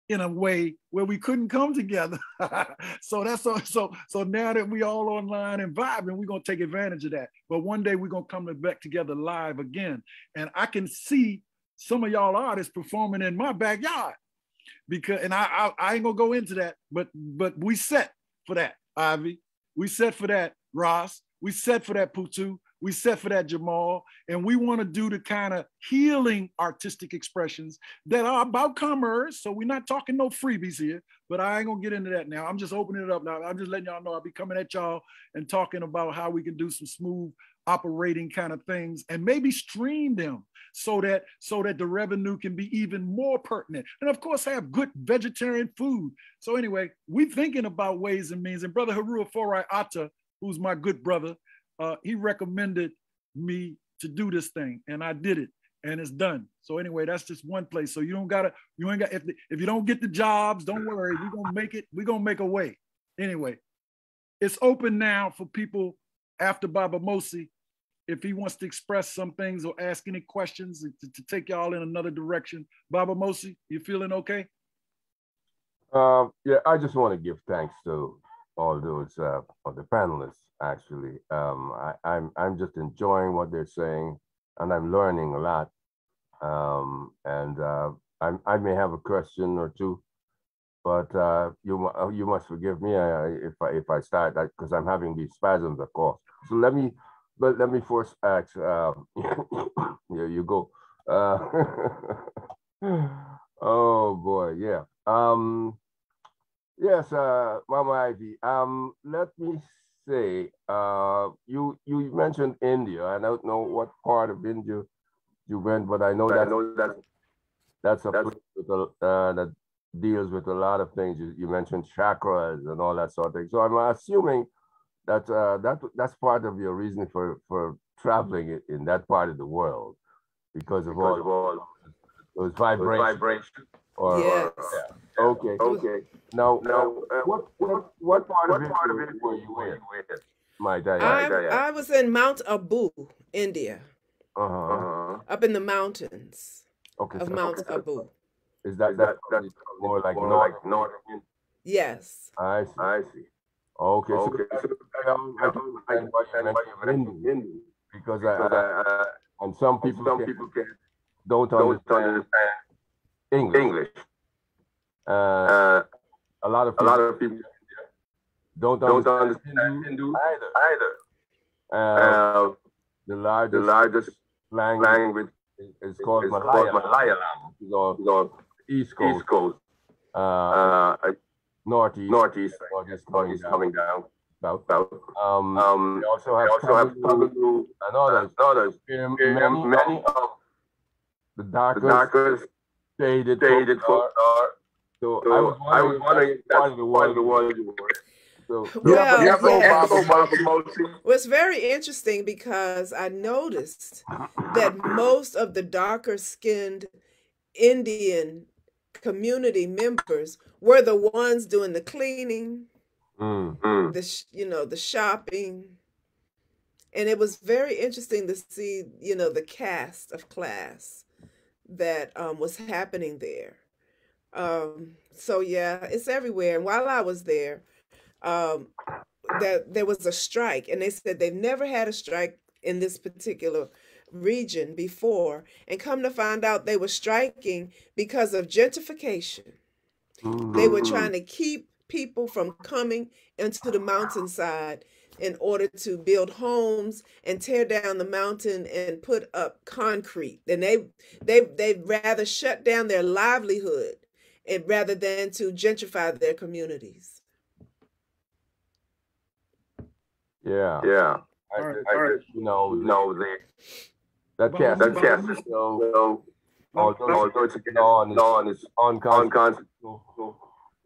in a way where we couldn't come together. so that's so so so now that we all online and vibing, we're gonna take advantage of that. But one day we're gonna come back together live again. And I can see some of y'all artists performing in my backyard. Because and I I, I ain't gonna go into that, but but we set for that, Ivy. We set for that, Ras. We set for that, Putu. We set for that, Jamal. And we want to do the kind of healing artistic expressions that are about commerce. So we're not talking no freebies here, but I ain't gonna get into that now. I'm just opening it up now. I'm just letting y'all know I'll be coming at y'all and talking about how we can do some smooth operating kind of things and maybe stream them so that so that the revenue can be even more pertinent and of course have good vegetarian food so anyway we're thinking about ways and means and brother harua forai atta who's my good brother uh, he recommended me to do this thing and I did it and it's done. So anyway, that's just one place. So you don't gotta, you ain't got, if, if you don't get the jobs, don't worry, we're gonna make it, we're gonna make a way. Anyway, it's open now for people after Baba Mosi, if he wants to express some things or ask any questions to, to take y'all in another direction. Baba Mosi, you feeling okay? Um, yeah, I just want to give thanks to all those uh, of the panelists actually. Um, I, I'm I'm just enjoying what they're saying, and I'm learning a lot. Um, and uh, I I may have a question or two, but uh, you you must forgive me uh, if I if I start because I'm having these spasms, of course. So let me, but let me first ask. Uh, here you go. Uh, oh boy, yeah. Um, yes, uh, Mama Ivy. Um, let me say, uh, you you mentioned India. And I don't know what part of India you went, but I know that I know that that's a that's, place a, uh, that deals with a lot of things. You, you, mentioned chakras and all that sort of thing. So I'm assuming that uh, that that's part of your reason for for traveling in that part of the world because of because all, of all those vibrations. vibrations. Or, yes. Or, yeah. Okay. Okay. Now, now, uh, what, what, what part what of it, part of it were you in? My I, I was in Mount Abu, India. Uh-huh. uh-huh. Up in the mountains okay, of so, Mount okay, Abu. Is that that that's more like more north, like north? Yes. I see. I see. Okay. Okay. So, I, I, I, because I, I, and some people some can, people can don't, understand, English. English. Uh, uh, a lot of people, a lot of people don't, don't understand, understand Hindu, either. either. Uh, uh, the largest, the largest language, language is, is called Malayalam. Malayalam. On East Coast. East Coast. Uh, uh, northeast. Northeast. Northeast coming, down. coming down. South. South. Um, um, we also have, also have Telugu and others. others. Many, many of the darkest, the darkest shaded, shaded folk are. So, so I was wondering, I was wondering if that's part of the world, the world you were. So, well, yeah. well, it's very interesting because I noticed that most of the darker skinned Indian community members were the ones doing the cleaning, mm. the you know the shopping, and it was very interesting to see you know the cast of class that um, was happening there. Um, so yeah, it's everywhere. And while I was there, um, that there was a strike, and they said they've never had a strike in this particular region before. And come to find out, they were striking because of gentrification. They were trying to keep people from coming into the mountainside in order to build homes and tear down the mountain and put up concrete. And they they they'd rather shut down their livelihood and rather than to gentrify their communities. Yeah. Yeah. I, All right, I all right. just, you know, No, they, that Bob, cast, that Bob, cast, Bob, you know, no, although although it's it's non, it's non, it's unconstitutional.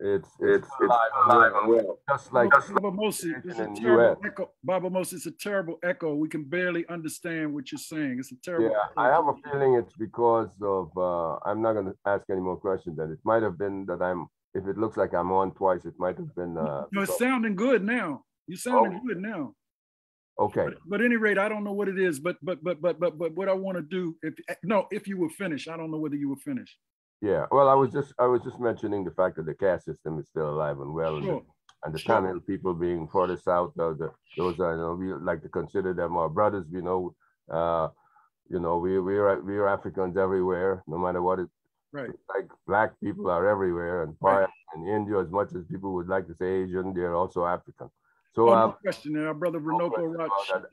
It's, it's, it's it's alive and alive well, and well. just like Baba Mosi, it's a terrible US. echo. Baba Mosi, it's a terrible echo. We can barely understand what you're saying. It's a terrible. Yeah, I have a feeling it's because of, uh, I'm not gonna ask any more questions then. It might have been that I'm, if it looks like I'm on twice, it might have been, uh, No, it's because- sounding good now. You're sounding Oh. good now. okay, But, but at any rate, I don't know what it is. But but but but but but what I want to do, if no, if you were finished, I don't know whether you were finished. Yeah. Well, I was just, I was just mentioning the fact that the caste system is still alive and well. and the- Sure. And the Sure. Tamil people being further south, uh, the, those are, you know, we like to consider them our brothers, you know, uh, you know, we, we are, we are Africans everywhere, no matter what it, Right. like black people are everywhere and Right. part in India, as much as people would like to say Asian, they're also African. So, Oh, uh, no question. Our brother no Renoko about Raj.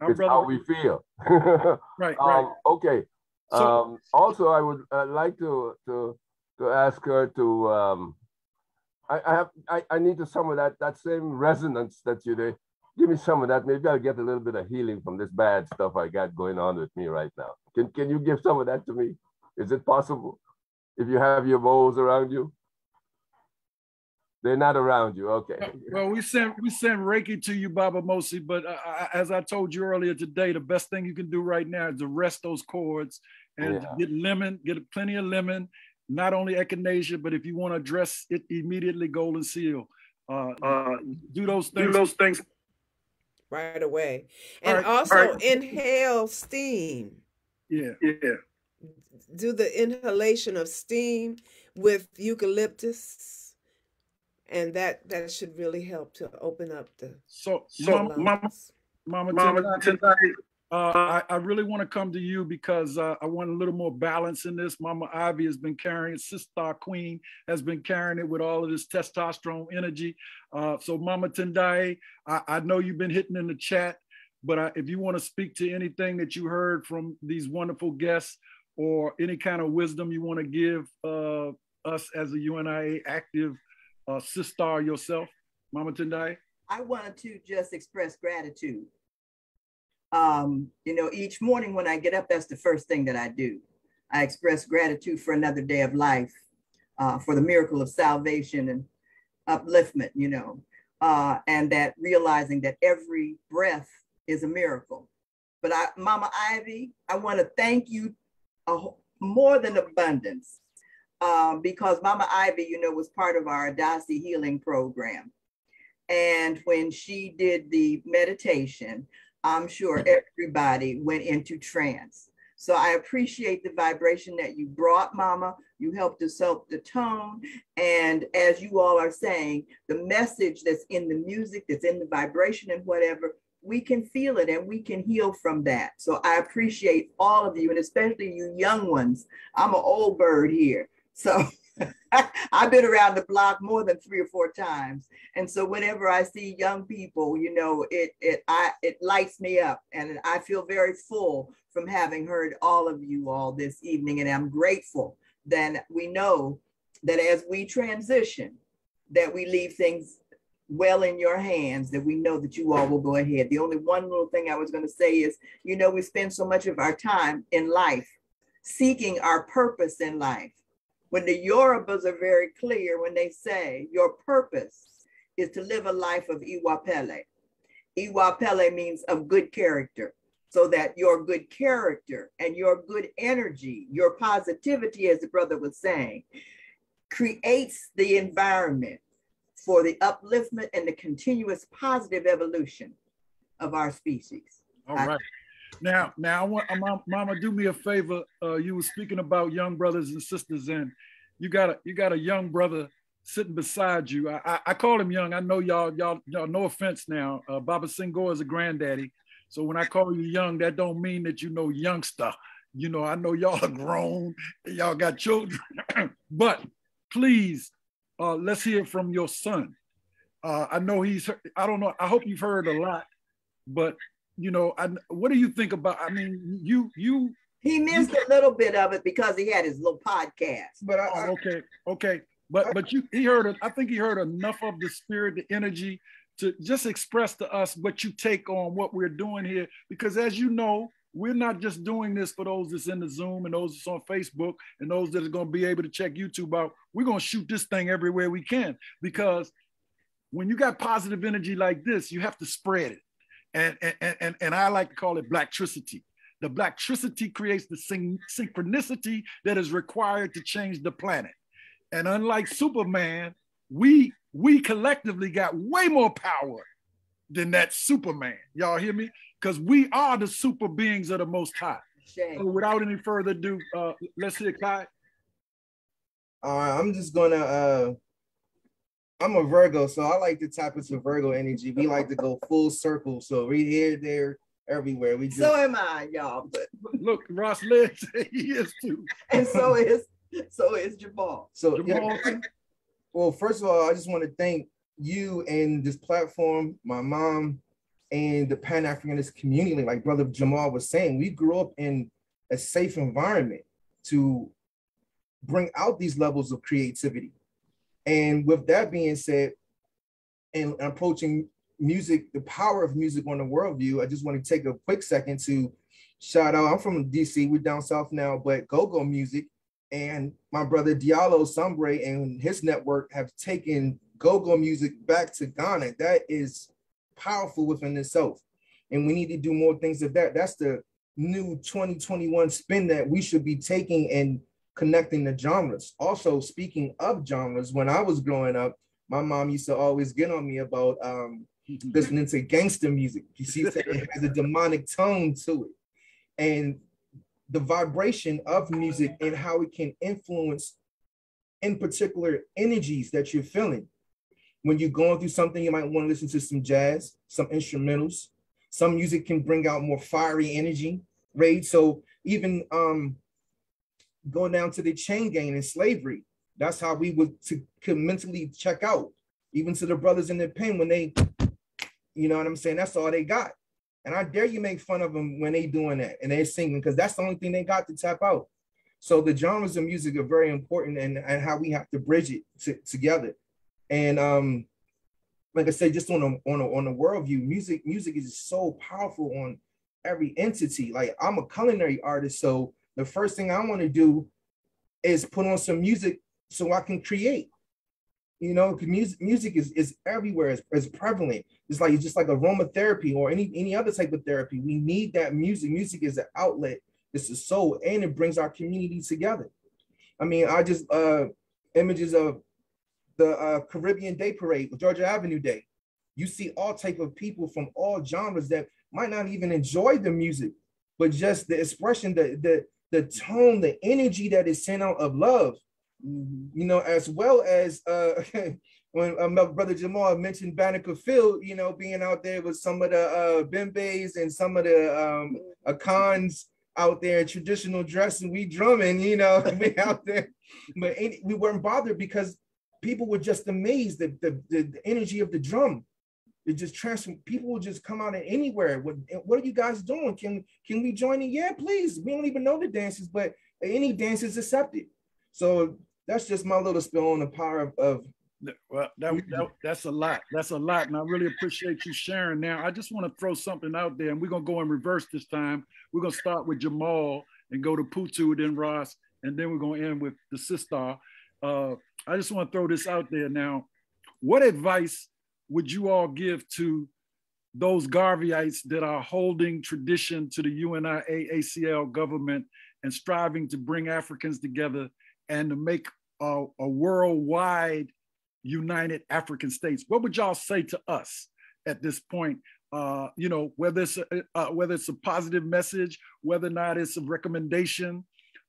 Our it's how we feel. Right, right. um, okay. So- um, also, I would like to to to ask her to. Um, I, I have I, I need to some of that that same resonance that you did. Give me some of that. Maybe I'll get a little bit of healing from this bad stuff I got going on with me right now. Can can you give some of that to me? Is it possible? If you have your bowls around you, they're not around you. Okay. Well, we send we send Reiki to you, Baba Mosi. But uh, I- as I told you earlier today, the best thing you can do right now is to rest those cords and Yeah. get lemon, get plenty of lemon. Not only echinacea, but if you want to address it immediately, golden seal. Uh, uh, do those things. Do those things. right away. And right, also right. inhale steam. Yeah, yeah. Do the inhalation of steam with eucalyptus. And that that should really help to open up the So, so Mama, Mama, lungs. Mama, Mama Tendai, uh, I, I really want to come to you because uh, I want a little more balance in this. Mama Ivy has been carrying. Sister Queen has been carrying it with all of this testosterone energy. Uh, so, Mama Tendai, I, I know you've been hitting in the chat, but I, if you want to speak to anything that you heard from these wonderful guests or any kind of wisdom you want to give uh, us as a UNIA active uh, sister yourself, Mama Tendai. I wanted to just express gratitude. Um, you know, each morning when I get up, that's the first thing that I do. I express gratitude for another day of life, uh, for the miracle of salvation and upliftment, you know, uh, and that realizing that every breath is a miracle. But I, Mama Ivy, I want to thank you a, more than abundance um, because Mama Ivy, you know, was part of our Adasi healing program. And when she did the meditation, I'm sure everybody went into trance. So I appreciate the vibration that you brought, Mama. You helped us help the tone. And as you all are saying, the message that's in the music, that's in the vibration and whatever, we can feel it and we can heal from that. So I appreciate all of you, and especially you young ones. I'm an old bird here. So I've been around the block more than three or four times. And so whenever I see young people, you know, it it I it lights me up and I feel very full from having heard all of you all this evening. And I'm grateful that we know that as we transition, that we leave things well in your hands, that we know that you all will go ahead. The only one little thing I was going to say is, you know, we spend so much of our time in life seeking our purpose in life. When the Yorubas are very clear when they say your purpose is to live a life of Iwapele. Iwapele means of good character, so that your good character and your good energy, your positivity, as the brother was saying, creates the environment for the upliftment and the continuous positive evolution of our species. All right. Now, now I want uh, Mama, do me a favor. Uh, you were speaking about young brothers and sisters, and you got a you got a young brother sitting beside you. I, I, I call him young. I know y'all y'all y'all. No offense now. Uh, Baba Senghor is a granddaddy, so when I call you young, that don't mean that you know youngster. You know, I know y'all are grown, y'all got children, but please, uh, let's hear from your son. Uh, I know he's. I don't know. I hope you've heard a lot, but you know, I, what do you think about? I mean, you you. He missed you, a little bit of it because he had his little podcast. But I, oh, okay, okay, but but you he heard. I think he heard enough of the spirit, the energy to just express to us what you take on what we're doing here. Because as you know, we're not just doing this for those that's in the Zoom and those that's on Facebook and those that are going to be able to check YouTube out. We're going to shoot this thing everywhere we can because when you got positive energy like this, you have to spread it and, and, and, and I like to call it blacktricity. The blacktricity creates the syn- synchronicity that is required to change the planet. And unlike Superman, we we collectively got way more power than that Superman. Y'all hear me? Because we are the super beings of the Most High. So without any further ado, uh, let's hear Kai. All right, I'm just gonna uh, I'm a Virgo, so I like to tap into Virgo energy. We like to go full circle. So we here, there, everywhere. We just... so am I, y'all. But look, Ras Lidj, he is too. And so is so is Jamal. So Jamal. Yeah, well, first of all, I just want to thank you and this platform, my mom, and the Pan Africanist community. Like Brother Jamal was saying, we grew up in a safe environment to bring out these levels of creativity and with that being said, and approaching music, the power of music on the worldview, I just want to take a quick second to shout out. I'm from DC, we're down south now, but go-go music and my brother Diallo Sombre and his network have taken go-go music back to Ghana. That is powerful within itself. And we need to do more things of that. That's the new 2021 spin that we should be taking and connecting the genres. Also, speaking of genres, when I was growing up, my mom used to always get on me about um, listening to gangster music. She said it has a demonic tone to it. And the vibration of music and how it can influence, in particular, energies that you're feeling. When you're going through something, you might want to listen to some jazz, some instrumentals. Some music can bring out more fiery energy, right? So even um, going down to the chain gang and slavery. That's how we would to, could mentally check out, even to the brothers in the pen when they, you know what I'm saying? That's all they got. And I dare you make fun of them when they doing that and they're singing because that's the only thing they got to tap out. So the genres of music are very important and, and how we have to bridge it to, together. And um, like I said, just on a on a on a worldview, music music is so powerful on every entity. Like I'm a culinary artist, so the first thing I want to do is put on some music so I can create. You know, music music is, is everywhere, it's, it's prevalent. It's like it's just like aromatherapy or any any other type of therapy. We need that music. Music is an outlet, it's a soul, and it brings our community together. I mean, I just uh images of the uh, Caribbean Day Parade, Georgia Avenue Day. You see all type of people from all genres that might not even enjoy the music, but just the expression, the the the tone, the energy that is sent out of love, you know, as well as uh, when uh, my brother Jamal mentioned Banneker Field, you know, being out there with some of the uh, bimbes and some of the um, Akans out there in traditional dress and we drumming, you know, we out there, but we weren't bothered because people were just amazed at the, the, the energy of the drum it just transform. People will just come out of anywhere. What What are you guys doing? Can Can we join in? Yeah, please. We don't even know the dances, but any dance is accepted. So that's just my little spill on the power of. of well, that, that, that's a lot. That's a lot, and I really appreciate you sharing. Now, I just want to throw something out there, and we're gonna go in reverse this time. We're gonna start with Jamal and go to Putu, then Ras, and then we're gonna end with the sister. Uh, I just want to throw this out there now. What advice would you all give to those Garveyites that are holding tradition to the UNIA ACL government and striving to bring Africans together and to make a, a worldwide united African states. What would y'all say to us at this point? Uh, you know, whether it's a, uh, whether it's a positive message, whether or not it's a recommendation.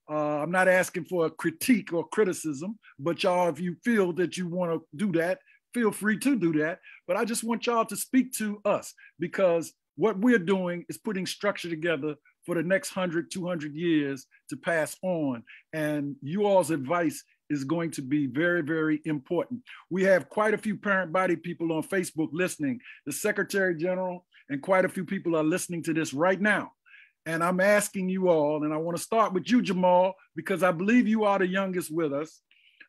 Uh, I'm not asking for a critique or criticism, but y'all, if you feel that you want to do that, feel free to do that. But I just want y'all to speak to us because what we're doing is putting structure together for the next 100, 200 years to pass on. And you all's advice is going to be very, very important. We have quite a few parent body people on Facebook listening. The Secretary General and quite a few people are listening to this right now. And I'm asking you all, and I want to start with you, Jamal, because I believe you are the youngest with us.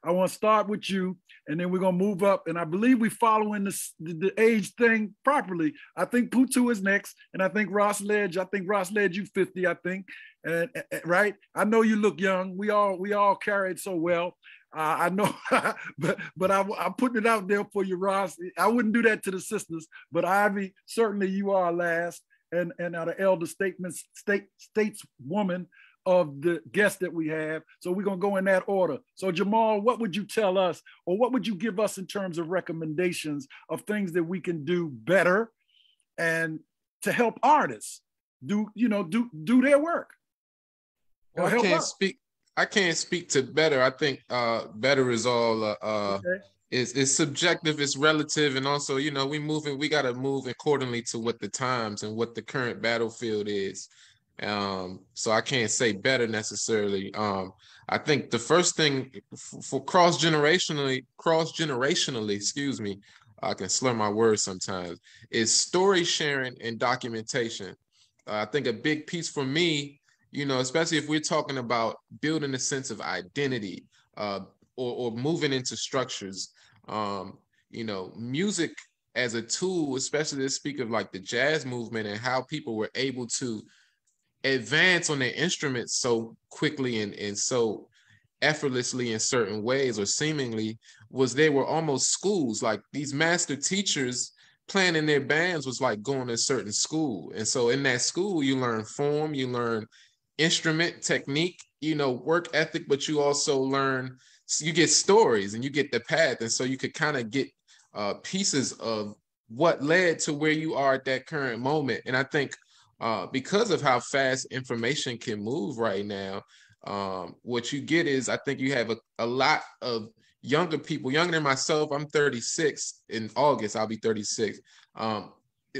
I want to start with you, and then we're gonna move up. And I believe we're following this, the, the age thing properly. I think Putu is next, and I think Ras Lidj. I think Ras Lidj, you 50, I think, and, and right. I know you look young. We all we all carried so well. Uh, I know, but but I, am putting it out there for you, Ras. I wouldn't do that to the sisters, but Ivy, certainly you are last, and and are the elder statements state states woman of the guests that we have. So we're gonna go in that order. So Jamal, what would you tell us, or what would you give us in terms of recommendations of things that we can do better, and to help artists do you know do do their work? I can't us. speak. I can't speak to better. I think uh, better is all uh, uh okay. is is subjective. It's relative, and also you know we moving. We got to move accordingly to what the times and what the current battlefield is. Um, so I can't say better necessarily. Um, I think the first thing for cross generationally, cross generationally, excuse me, I can slur my words sometimes, is story sharing and documentation. Uh, I think a big piece for me, you know, especially if we're talking about building a sense of identity uh, or, or moving into structures, um, you know, music as a tool, especially to speak of like the jazz movement and how people were able to advance on their instruments so quickly and, and so effortlessly in certain ways or seemingly was they were almost schools. Like these master teachers playing in their bands was like going to a certain school. And so in that school you learn form you learn instrument technique you know work ethic but you also learn you get stories and you get the path. And so you could kind of get uh, pieces of what led to where you are at that current moment. And i think uh, because of how fast information can move right now, um, what you get is I think you have a, a lot of younger people, younger than myself. I'm 36 in August, I'll be 36, um,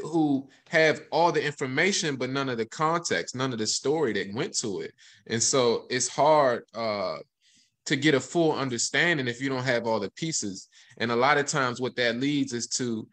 who have all the information, but none of the context, none of the story that went to it. And so it's hard uh, to get a full understanding if you don't have all the pieces. And a lot of times, what that leads is to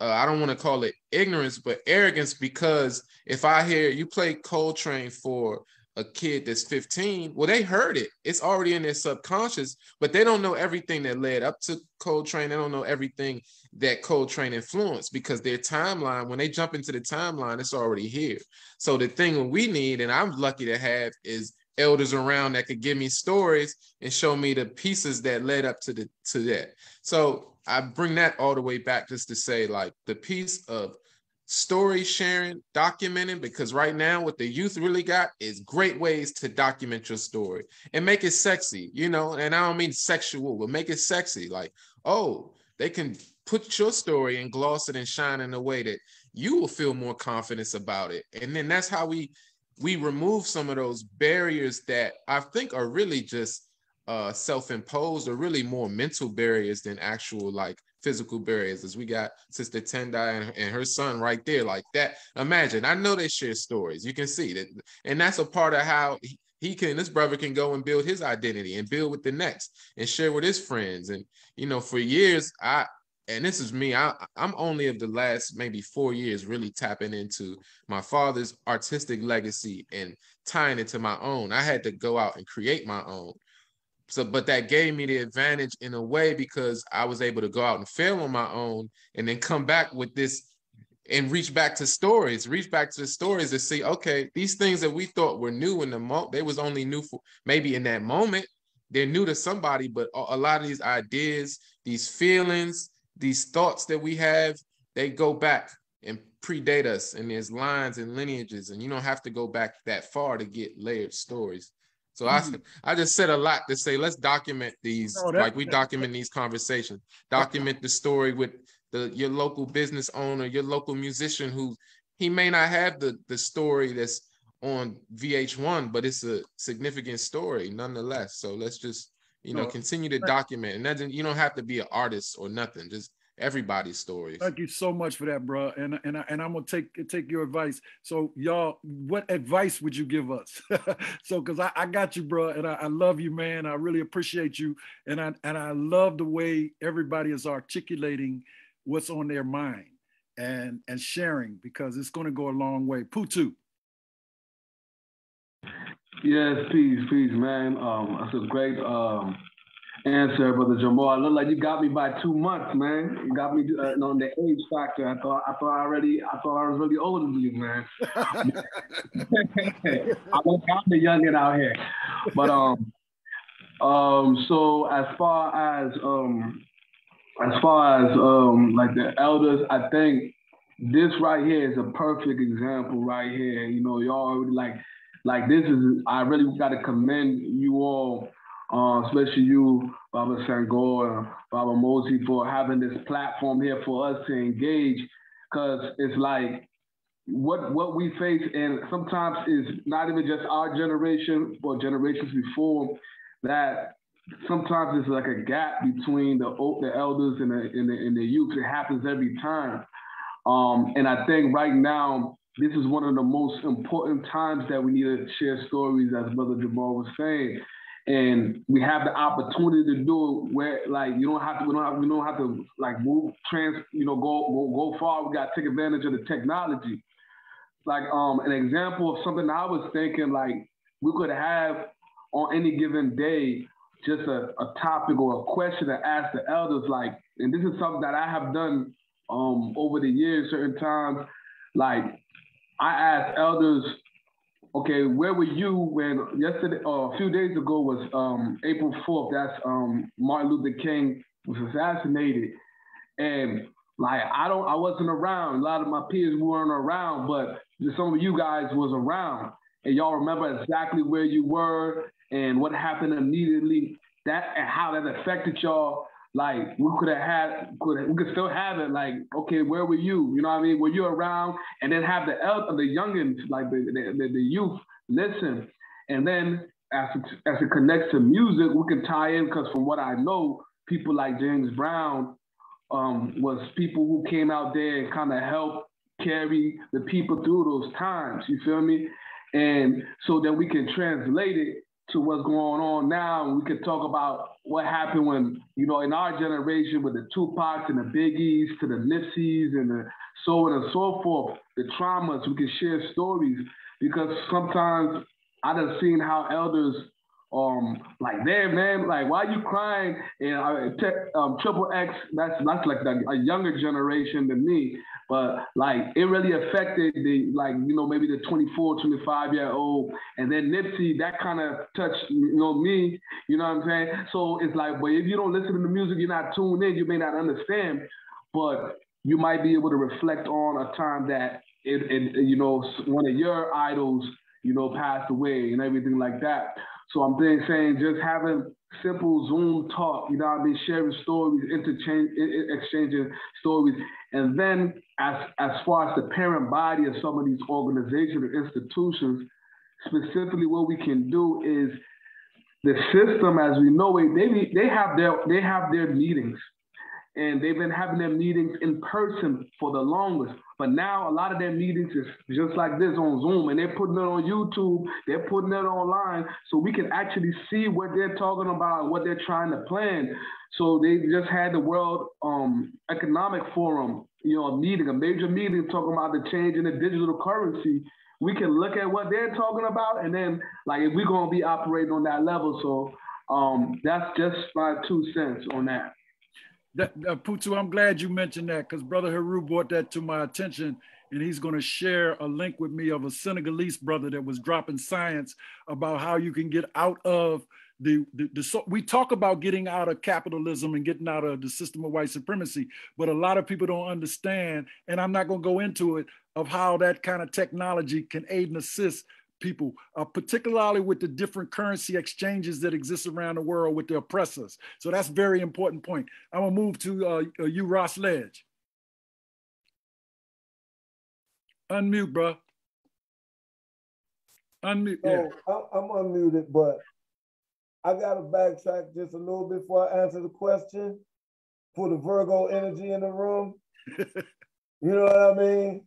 uh, I don't want to call it ignorance, but arrogance because if I hear you play Coltrane for a kid that's 15, well, they heard it. It's already in their subconscious, but they don't know everything that led up to Coltrane. They don't know everything that Coltrane influenced because their timeline, when they jump into the timeline, it's already here. So the thing we need, and I'm lucky to have, is elders around that could give me stories and show me the pieces that led up to the to that. So I bring that all the way back just to say like the piece of story sharing, documenting, because right now what the youth really got is great ways to document your story and make it sexy, you know, and I don't mean sexual, but make it sexy. Like, oh, they can put your story and gloss it and shine in a way that you will feel more confidence about it. And then that's how we we remove some of those barriers that I think are really just uh, self-imposed or really more mental barriers than actual like physical barriers. As we got sister tendai and, and, her son right there like that. Imagine i know they share stories. You can see that. And that's a part of how he, he can this brother can go and build his identity and build with the next and share with his friends. And you know for years i and this is me I, i'm only of the last maybe four years really tapping into my father's artistic legacy and tying it to my own. I had to go out and create my own so but that gave me the advantage in a way because I was able to go out and fail on my own and then come back with this and reach back to stories, reach back to the stories to see, okay, these things that we thought were new in the moment, they was only new for maybe in that moment. They're new to somebody, but a lot of these ideas, these feelings, these thoughts that we have, they go back and predate us. And there's lines and lineages, and you don't have to go back that far to get layered stories. So mm-hmm. I I just said a lot to say let's document these like we document these conversations. Document the story with the your local business owner, your local musician who he may not have the the story that's on VH1, but it's a significant story nonetheless. So let's just you know continue to document and then you don't have to be an artist or nothing. Just everybody's stories. Thank you so much for that, bro. And and I, and I'm gonna take take your advice. So y'all, what advice would you give us? so because I, I got you, bro, and I, I love you, man. I really appreciate you, and I and I love the way everybody is articulating what's on their mind and and sharing because it's gonna go a long way. Putu. Yes, peace, peace, man. Um, that's a great um answer, brother Jamal. I look like you got me by two months, man. You got me uh, on the age factor. I thought I thought I already I thought I was really older than you, man. I am the youngin out here, but um um so as far as um as far as um like the elders, I think this right here is a perfect example right here. You know, y'all already like like this is I really got to commend you all uh, especially you, Baba Senghor, Baba Mosi, for having this platform here for us to engage, because it's like what what we face, and sometimes is not even just our generation, but generations before that. Sometimes it's like a gap between the the elders and the and the, and the youth. It happens every time, um, and I think right now this is one of the most important times that we need to share stories, as Brother Jamal was saying and we have the opportunity to do it where like you don't have to we don't have, we don't have to like move trans you know go go, go far. We got to take advantage of the technology. Like um an example of something i was thinking like we could have on any given day just a, a topic or a question to ask the elders like and this is something that i have done um over the years certain times. Like i ask elders Okay, where were you when yesterday or uh, a few days ago was um, April 4th? That's um, Martin Luther King was assassinated. And like I don't I wasn't around. A lot of my peers weren't around, but some of you guys was around. And y'all remember exactly where you were and what happened immediately. That and how that affected y'all like we could have had, could we could still have it. Like, okay, where were you? You know what I mean? Were you around? And then have the el- the youngins, like the, the, the youth, listen. And then as it, as it connects to music, we can tie in because from what I know, people like James Brown um, was people who came out there and kind of helped carry the people through those times. You feel me? And so then we can translate it to what's going on now. We could talk about what happened when, you know, in our generation with the Tupacs and the Biggies to the Nipseys and the so on and so forth, the traumas, we can share stories because sometimes I have seen how elders um like damn man like why are you crying and uh, um triple x that's that's like the, a younger generation than me but like it really affected the like you know maybe the 24 25 year old and then nipsey that kind of touched you know me. You know what i'm saying? So it's like but if you don't listen to the music you're not tuned in you may not understand. But you might be able to reflect on a time that it, it you know one of your idols you know passed away and everything like that so I'm saying just having simple Zoom talk, you know I mean, sharing stories, interchange, exchanging stories. And then as, as far as the parent body of some of these organizations or institutions, specifically what we can do is the system as we know it, they, they have their they have their meetings and they've been having their meetings in person for the longest. But now a lot of their meetings is just like this on Zoom, and they're putting it on YouTube, they're putting it online, so we can actually see what they're talking about, what they're trying to plan. So they just had the World um, Economic Forum, you know, a meeting, a major meeting talking about the change in the digital currency. We can look at what they're talking about, and then like if we're gonna be operating on that level. So um, that's just my two cents on that. That, uh, Putu, I'm glad you mentioned that because Brother Heru brought that to my attention and he's going to share a link with me of a Senegalese brother that was dropping science about how you can get out of the, the, the so we talk about getting out of capitalism and getting out of the system of white supremacy, but a lot of people don't understand, and I'm not going to go into it, of how that kind of technology can aid and assist people, uh, particularly with the different currency exchanges that exist around the world with the oppressors. So that's very important point. I'm gonna move to uh, uh you, Ras Lidj. Unmute, bro. Unmute. Yeah. Oh, I'm unmuted, but I got to backtrack just a little bit before I answer the question for the Virgo energy in the room. you know what I mean?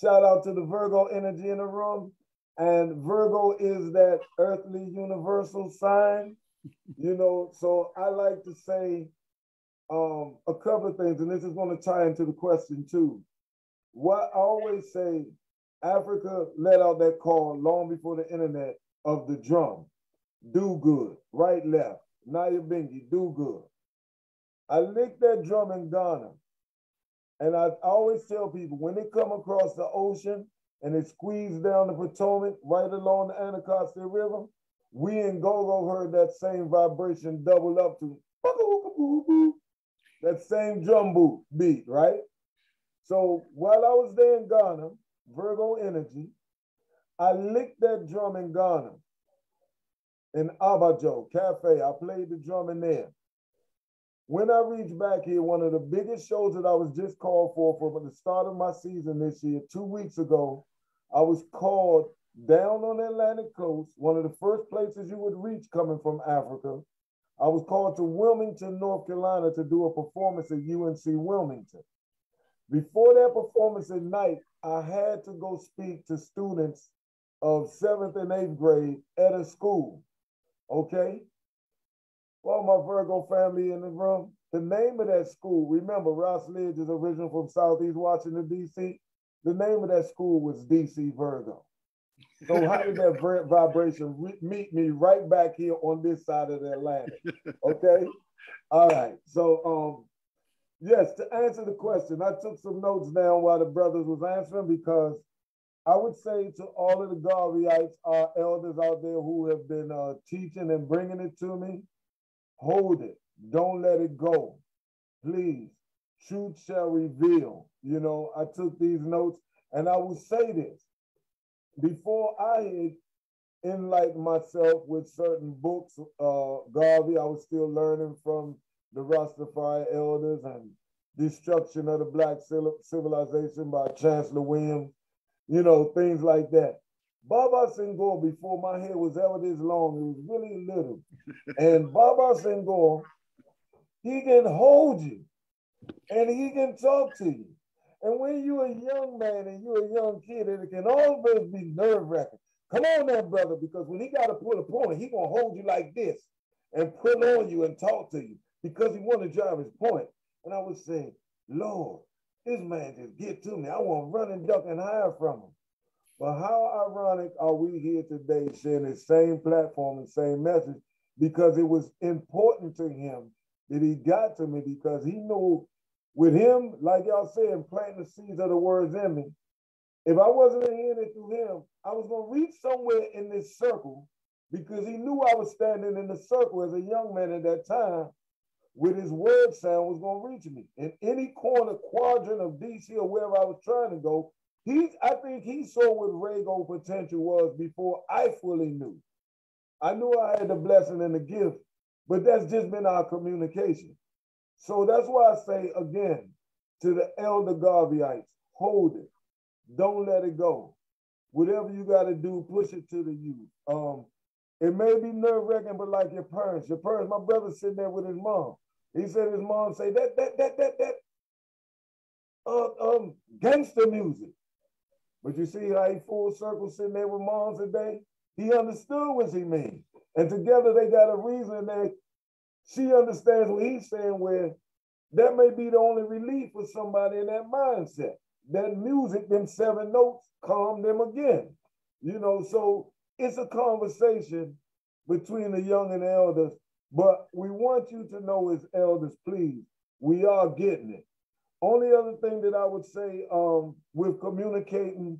Shout out to the Virgo energy in the room. And Virgo is that earthly universal sign, you know. So I like to say um, a couple of things, and this is going to tie into the question too. What I always say, Africa let out that call long before the internet of the drum. Do good, right, left. Nyabinghi, do good. I licked that drum in Ghana. And I always tell people when they come across the ocean and it squeezed down the Potomac right along the Anacostia River, we in Gogo heard that same vibration double up to that same drum beat, right? So while I was there in Ghana, Virgo Energy, I licked that drum in Ghana, in Abajo Cafe. I played the drum in there. When I reached back here, one of the biggest shows that I was just called for for the start of my season this year, two weeks ago, I was called down on the Atlantic coast, one of the first places you would reach coming from Africa. I was called to Wilmington, North Carolina to do a performance at UNC Wilmington. Before that performance at night, I had to go speak to students of seventh and eighth grade at a school. Okay? Well, my Virgo family in the room, the name of that school, remember, Ras Lidj is original from Southeast Washington, D.C. The name of that school was DC Virgo. So how did that vibration re- meet me right back here on this side of the Atlantic? Okay. All right. So um, Yes, to answer the question, I took some notes down while the brothers was answering because I would say to all of the Garveyites, our elders out there who have been uh, teaching and bringing it to me, hold it. Don't let it go. Please. Truth shall reveal. You know, I took these notes and I will say this. Before I had enlightened myself with certain books, uh, Garvey, I was still learning from the Rastafari elders and destruction of the black civilization by Chancellor Williams, you know, things like that. Baba Senghor, before my hair was ever this long, it was really little. and Baba Senghor, he can hold you and he can talk to you. And when you're a young man and you're a young kid, it can always be nerve wracking. Come on now, brother, because when he got to pull a point, he gonna hold you like this and pull on you and talk to you because he want to drive his point. And I would say, Lord, this man just get to me. I want to run and duck and hide from him. But how ironic are we here today sharing the same platform and same message because it was important to him that he got to me because he knew with him, like y'all said, planting the seeds of the words in me, if I wasn't hearing it through him, I was going to reach somewhere in this circle because he knew I was standing in the circle as a young man at that time with his word sound was going to reach me. In any corner quadrant of DC or wherever I was trying to go, he I think he saw what Rego potential was before I fully knew. I knew I had the blessing and the gift, but that's just been our communication. So that's why I say again to the elder Garveyites, hold it. Don't let it go. Whatever you got to do, push it to the youth. Um, it may be nerve wracking, but like your parents, your parents, my brother sitting there with his mom. He said his mom say that that that that that uh, um gangster music. But you see how he full circle sitting there with moms today? He understood what he mean. And together they got a reason that she understands what he's saying, where that may be the only relief for somebody in that mindset. That music, them seven notes, calm them again. You know, so it's a conversation between the young and the elders but we want you to know as elders, please, we are getting it. Only other thing that I would say um, with communicating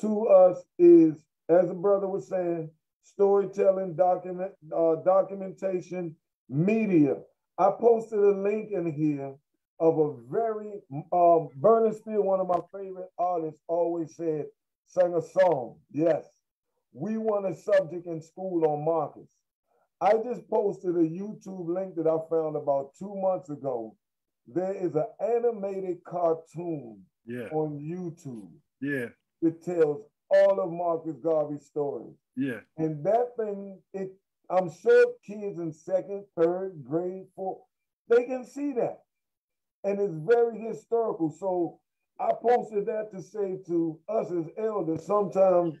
to us is, as a brother was saying, storytelling, document, uh, documentation, media. I posted a link in here of a very um, Burning Spear, one of my favorite artists, always said, sang a song. Yes, we want a subject in school on Marcus. I just posted a YouTube link that I found about two months ago. There is an animated cartoon Yeah. on YouTube. Yeah. It tells all of Marcus Garvey's stories. Yeah. And that thing, it I'm sure kids in second, third grade, fourth, they can see that. And it's very historical. So I posted that to say to us as elders, sometimes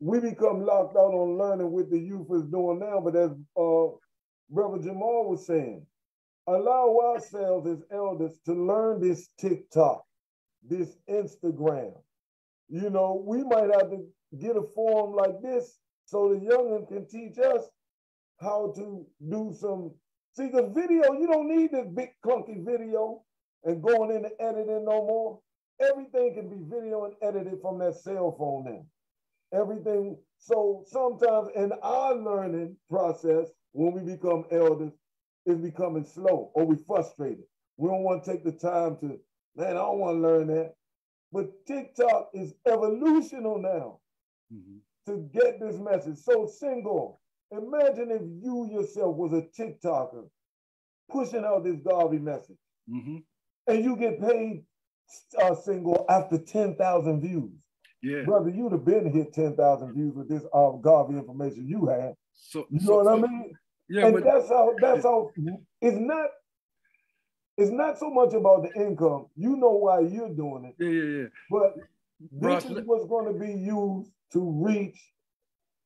we become locked out on learning what the youth is doing now. But as uh, Brother Jamal was saying, allow ourselves as elders to learn this TikTok, this Instagram. You know, we might have to get a forum like this so the youngin can teach us how to do some. See, the video, you don't need this big clunky video and going into editing no more. Everything can be video and edited from that cell phone now. Everything. So sometimes in our learning process, when we become elders, it's becoming slow or we frustrated. We don't want to take the time to, man, I don't want to learn that. But TikTok is evolutional now Mhm. To get this message. So single, imagine if you yourself was a TikToker pushing out this Garvey message Mhm. and you get paid uh, single after 10,000 views. Yeah. Brother, you'd have been hit 10,000 views with this Garvey information you had. So You so- know what so- I mean? Yeah, and but that's how that's how it's not it's not so much about the income. You know why you're doing it, yeah, yeah, yeah. but Ras, this is what's going to be used to reach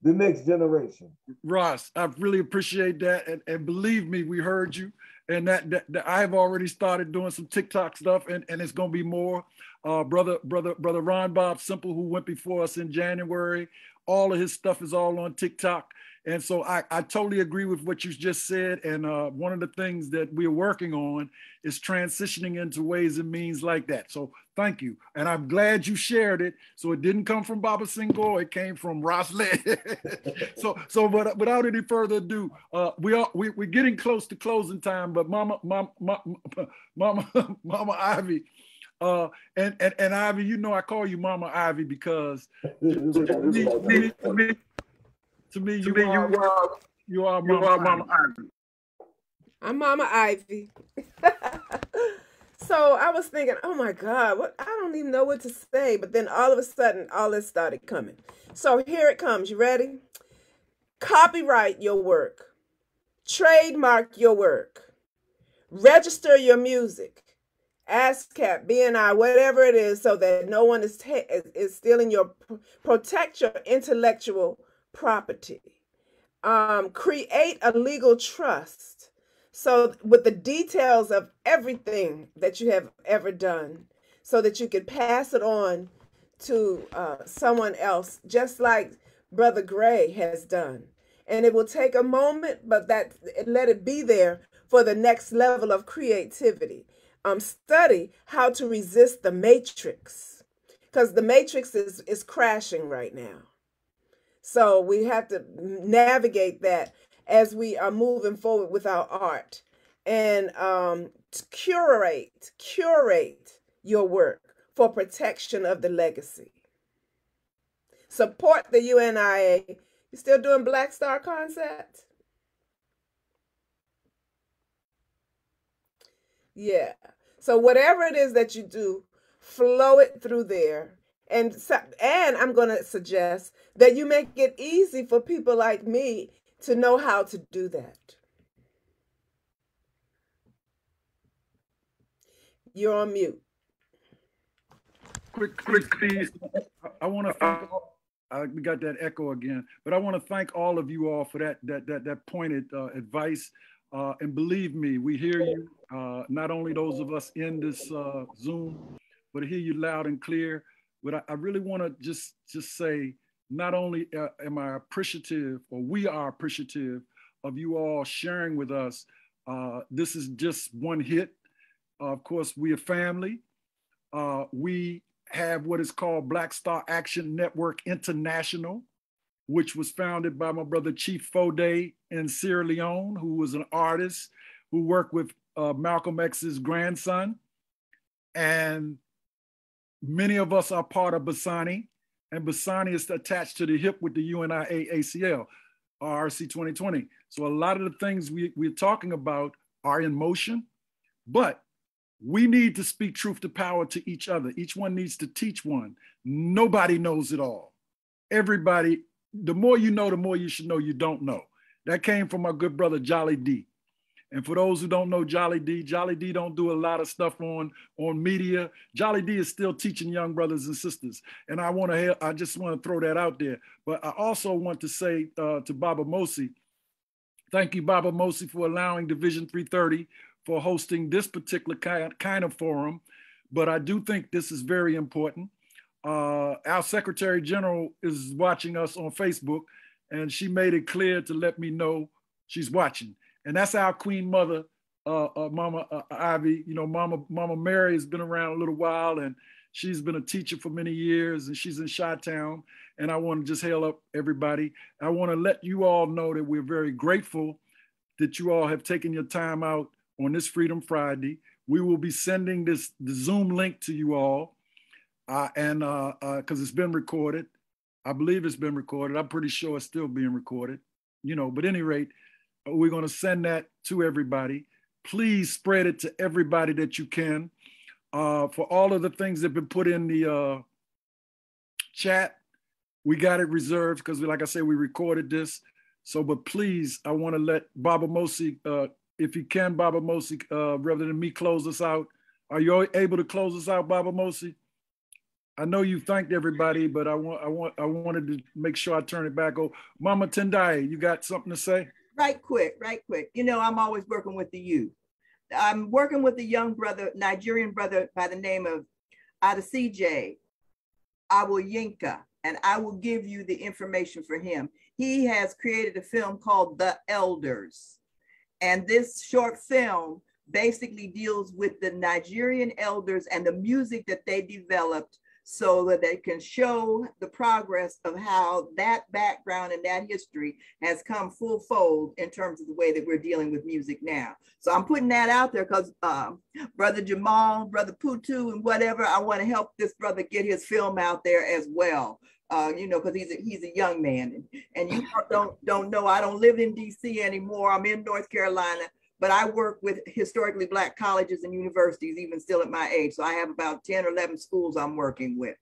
the next generation. Ras, I really appreciate that. And, and believe me, we heard you. And that, that, that I've already started doing some TikTok stuff and, and it's gonna be more. Uh, brother, brother, brother Ron Bob Simple, who went before us in January, all of his stuff is all on TikTok. And so I, I totally agree with what you just said. And uh, one of the things that we're working on is transitioning into ways and means like that. So thank you. And I'm glad you shared it. So it didn't come from Baba Senghor, it came from Ras so so but without any further ado, uh, we are we, we're getting close to closing time, but mama, mama, mama, mama, mama Ivy. Uh, and, and and Ivy, you know I call you Mama Ivy because to me, to me, to me, to me, you, are, you are Mama, Ivy. I'm Mama Ivy. so I was thinking, oh my God, what I don't even know what to say. But then all of a sudden, all this started coming. So here it comes. You ready? Copyright your work, trademark your work, register your music, ASCAP, BMI, whatever it is, so that no one is, ta- is, stealing your, protect your intellectual property. Um, create a legal trust. So, with the details of everything that you have ever done, so that you can pass it on to uh, someone else, just like Brother Gray has done. And it will take a moment, but that let it be there for the next level of creativity. Um, study how to resist the matrix, because the matrix is is crashing right now. So we have to navigate that as we are moving forward with our art and um, curate, curate your work for protection of the legacy. Support the UNIA. You still doing Black Star Concept? Yeah. So whatever it is that you do, flow it through there. And and I'm going to suggest that you make it easy for people like me to know how to do that. You're on mute. Quick, quick, please. I want to thank. We got that echo again, but I want to thank all of you all for that that that that pointed uh, advice. Uh, and believe me, we hear you. Uh, not only those of us in this uh, Zoom, but hear you loud and clear. But I, I really want to just just say, not only uh, am I appreciative, or we are appreciative of you all sharing with us. Uh, this is just one hit. of course, we are family. Uh, we have what is called Black Star Action Network International, which was founded by my brother Chief Fode in Sierra Leone, who was an artist who worked with uh, Malcolm X's grandson. And many of us are part of Basani. and Bassani is attached to the hip with the UNIA ACL, RC 2020. So a lot of the things we, we're talking about are in motion, but we need to speak truth to power to each other. Each one needs to teach one. Nobody knows it all. Everybody, the more you know, the more you should know you don't know. That came from my good brother Jolly D. And for those who don't know Jolly D, Jolly D don't do a lot of stuff on, on media. Jolly D is still teaching young brothers and sisters. And I want to, I just want to throw that out there. But I also want to say uh, to Baba Mosi, thank you, Baba Mosi, for allowing Division 330 for hosting this particular kind, kind of forum. But I do think this is very important. Uh, our Secretary General is watching us on Facebook, and she made it clear to let me know she's watching and that's our Queen Mother, uh, uh, Mama uh, Ivy. You know, Mama Mama Mary has been around a little while, and she's been a teacher for many years, and she's in Chi-Town. And I want to just hail up everybody. I want to let you all know that we're very grateful that you all have taken your time out on this Freedom Friday. We will be sending this the Zoom link to you all, uh, and because uh, uh, it's been recorded. I believe it's been recorded. I'm pretty sure it's still being recorded. You know, but any rate, we're going to send that to everybody. Please spread it to everybody that you can. Uh, for all of the things that have been put in the uh, chat, we got it reserved because, like I said, we recorded this. So, but please, I want to let Baba Mosi, uh, if you can, Baba Mosi, uh, rather than me close us out. Are you able to close us out, Baba Mosi? I know you thanked everybody, but I want, I want, I wanted to make sure I turn it back. Oh, Mama Tendai, you got something to say? right quick, right quick. You know, I'm always working with the youth. I'm working with a young brother, Nigerian brother by the name of Adesije Awonyinka, and I will give you the information for him. He has created a film called The Elders. And this short film basically deals with the Nigerian elders and the music that they developed so that they can show the progress of how that background and that history has come full fold in terms of the way that we're dealing with music now. So I'm putting that out there because um, Brother Jamal, Brother Putu, and whatever, I want to help this brother get his film out there as well. Uh, you know, because he's a, he's a young man, and, and you don't don't know. I don't live in D.C. anymore. I'm in North Carolina, but I work with historically Black colleges and universities, even still at my age. So I have about 10 or 11 schools I'm working with.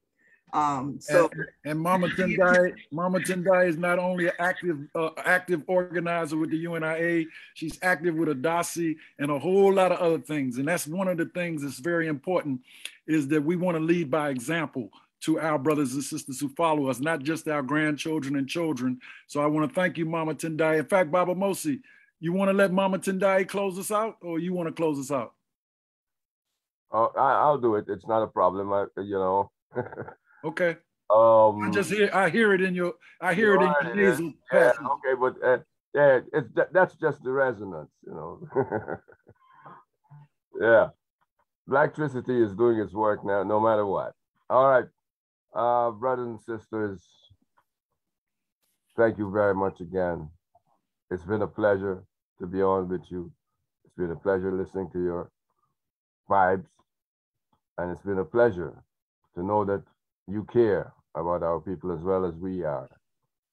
Um, so and, and Mama Tendai, Mama Tendai is not only an active uh, active organizer with the UNIA, she's active with Adasi and a whole lot of other things. And that's one of the things that's very important is that we want to lead by example to our brothers and sisters who follow us, not just our grandchildren and children. So I want to thank you, Mama Tendai. In fact, Baba Mosi, you want to let Mama Tendai close us out, or you want to close us out? Oh, I, will do it. It's not a problem. I, you know. okay. Um, I just hear I hear it in your I hear it in your nasal yeah, Okay, but uh, yeah, it's that, that's just the resonance, you know. yeah, Blacktricity is doing its work now, no matter what. All right, uh, brothers and sisters, thank you very much again. It's been a pleasure to be on with you. It's been a pleasure listening to your vibes. And it's been a pleasure to know that you care about our people as well as we are.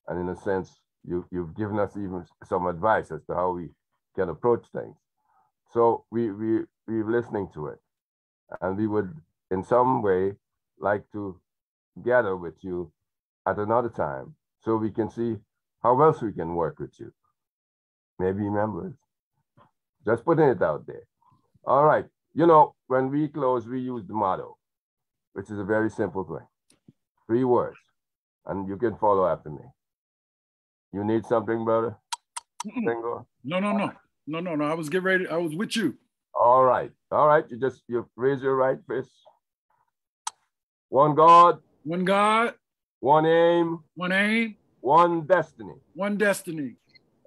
And in a sense, you, you've given us even some advice as to how we can approach things. So we, we, we're listening to it. And we would, in some way, like to gather with you at another time so we can see how else we can work with you. Maybe members. Just putting it out there. All right. You know, when we close, we use the motto, which is a very simple thing. Three words. And you can follow after me. You need something, brother? Single? No, no, no. No, no, no. I was getting ready. I was with you. All right. All right. You just you raise your right fist. One God. One God. One aim. One aim. One destiny. One destiny.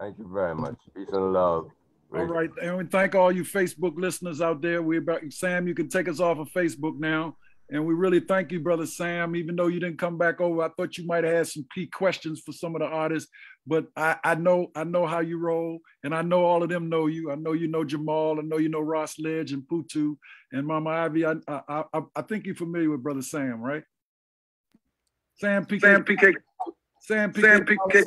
Thank you very much. Peace and love. All right. And we thank all you Facebook listeners out there. We about Sam, you can take us off of Facebook now. And we really thank you, brother Sam. Even though you didn't come back over, I thought you might have had some key questions for some of the artists. But I, I know I know how you roll, and I know all of them know you. I know you know Jamal. I know you know Ras Lidj and Putu and Mama Ivy. I I, I, I think you're familiar with brother Sam, right? Sam PK. Sam PK. Sam PK. Sam PK.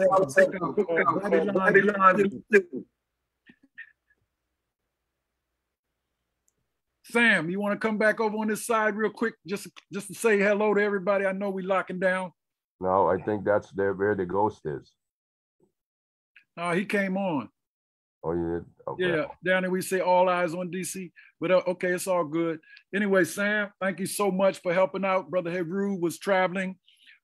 Sam, you want to come back over on this side real quick, just just to say hello to everybody? I know we locking down. No, I think that's there where the ghost is. Uh, he came on. Oh, you did? Okay. Yeah, down there we say all eyes on DC. But uh, okay, it's all good. Anyway, Sam, thank you so much for helping out. Brother Heru was traveling.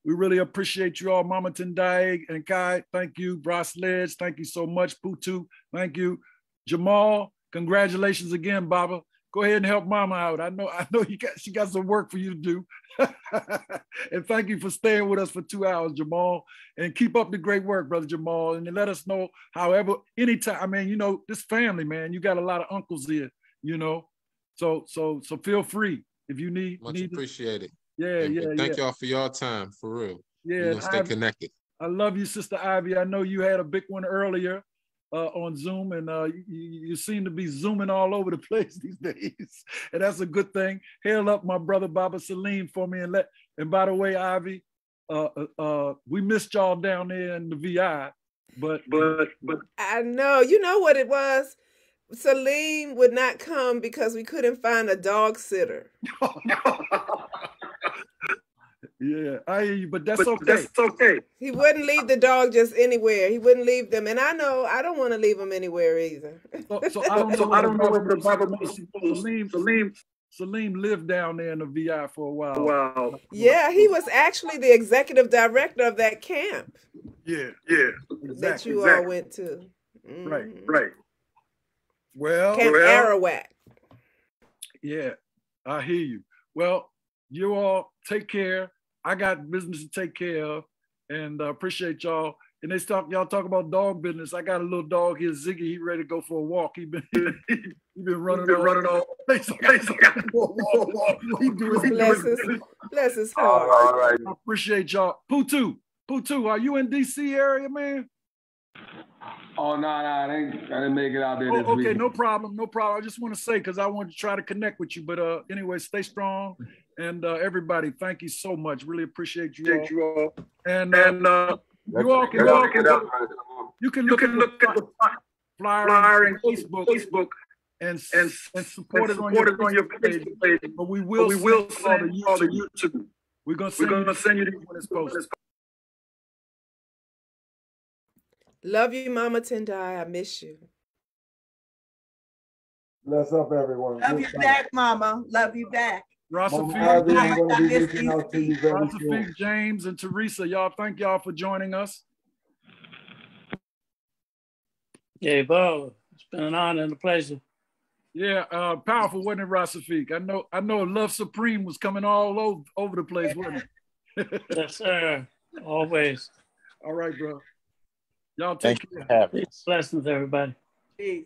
We really appreciate you all. Mama Tendai and Kai, thank you. Bros Lidj, thank you so much. Putu, thank you. Jamal, congratulations again, Baba go ahead and help mama out. I know, I know you got she got some work for you to do. and thank you for staying with us for two hours, Jamal. And keep up the great work, brother Jamal. And let us know however, anytime. I mean, you know, this family, man, you got a lot of uncles here, you know. So so so feel free if you need much need appreciated. Yeah, and, yeah. And thank yeah. y'all for your time, for real. Yeah, you stay Ivy, connected. I love you, Sister Ivy. I know you had a big one earlier uh, on Zoom, and uh, you, you, seem to be zooming all over the place these days, and that's a good thing. Hail up my brother Baba Salim for me, and let. And by the way, Ivy, uh, uh, uh we missed y'all down there in the VI, but but but I know. You know what it was. Salim would not come because we couldn't find a dog sitter. Yeah, I but that's but okay. That's okay. He wouldn't leave the dog just anywhere. He wouldn't leave them, and I know I don't want to leave them anywhere either. So, so I don't know. so I don't know what the Bible Salim, Salim, Salim lived down there in the VI for a while. Wow. Yeah, he was actually the executive director of that camp. Yeah, yeah. Exactly, that you exactly. all went to. Mm-hmm. Right, right. Well, Camp well, Arawak. Yeah, I hear you. Well, you all take care I got business to take care of, and uh, appreciate y'all. And they talk, y'all talk about dog business. I got a little dog here, Ziggy. He ready to go for a walk. He been he been running, been running all place. He doing bless his bless his heart. All right. I appreciate y'all. Putu, Putu, are you in DC area, man? Oh no, no, I didn't, I didn't make it out there. Oh, okay, week. no problem, no problem. I just want to say because I wanted to try to connect with you, but uh, anyway, stay strong, and uh, everybody, thank you so much. Really appreciate you Thank all. you all. And and uh, you all can, you all can look, you can look, you can look at the flyer, flyer and Facebook, Facebook, and and, and support and it on support your, it on your page. page. But we will, But we will send all the send all the YouTube. YouTube. We're gonna send, We're gonna you, send you when it's posted. Love you, Mama Tendai. I miss you. Bless up, everyone. Love you back, Mama. Love you back. Rasa Mama Fig, Ivy, I- I'm going I to be miss reaching you, out to you Steve. very Rasa soon. Fig, James, and Teresa. Y'all, thank y'all for joining us. Yeah, Bo, it's been an honor and a pleasure. Yeah, uh, powerful, wasn't it, Rasifique? I know, I know. Love Supreme was coming all over, over the place, wasn't it? Yes, sir. Always. all right, bro. Y'all take Thank care. for having. Blessings, everybody. Peace.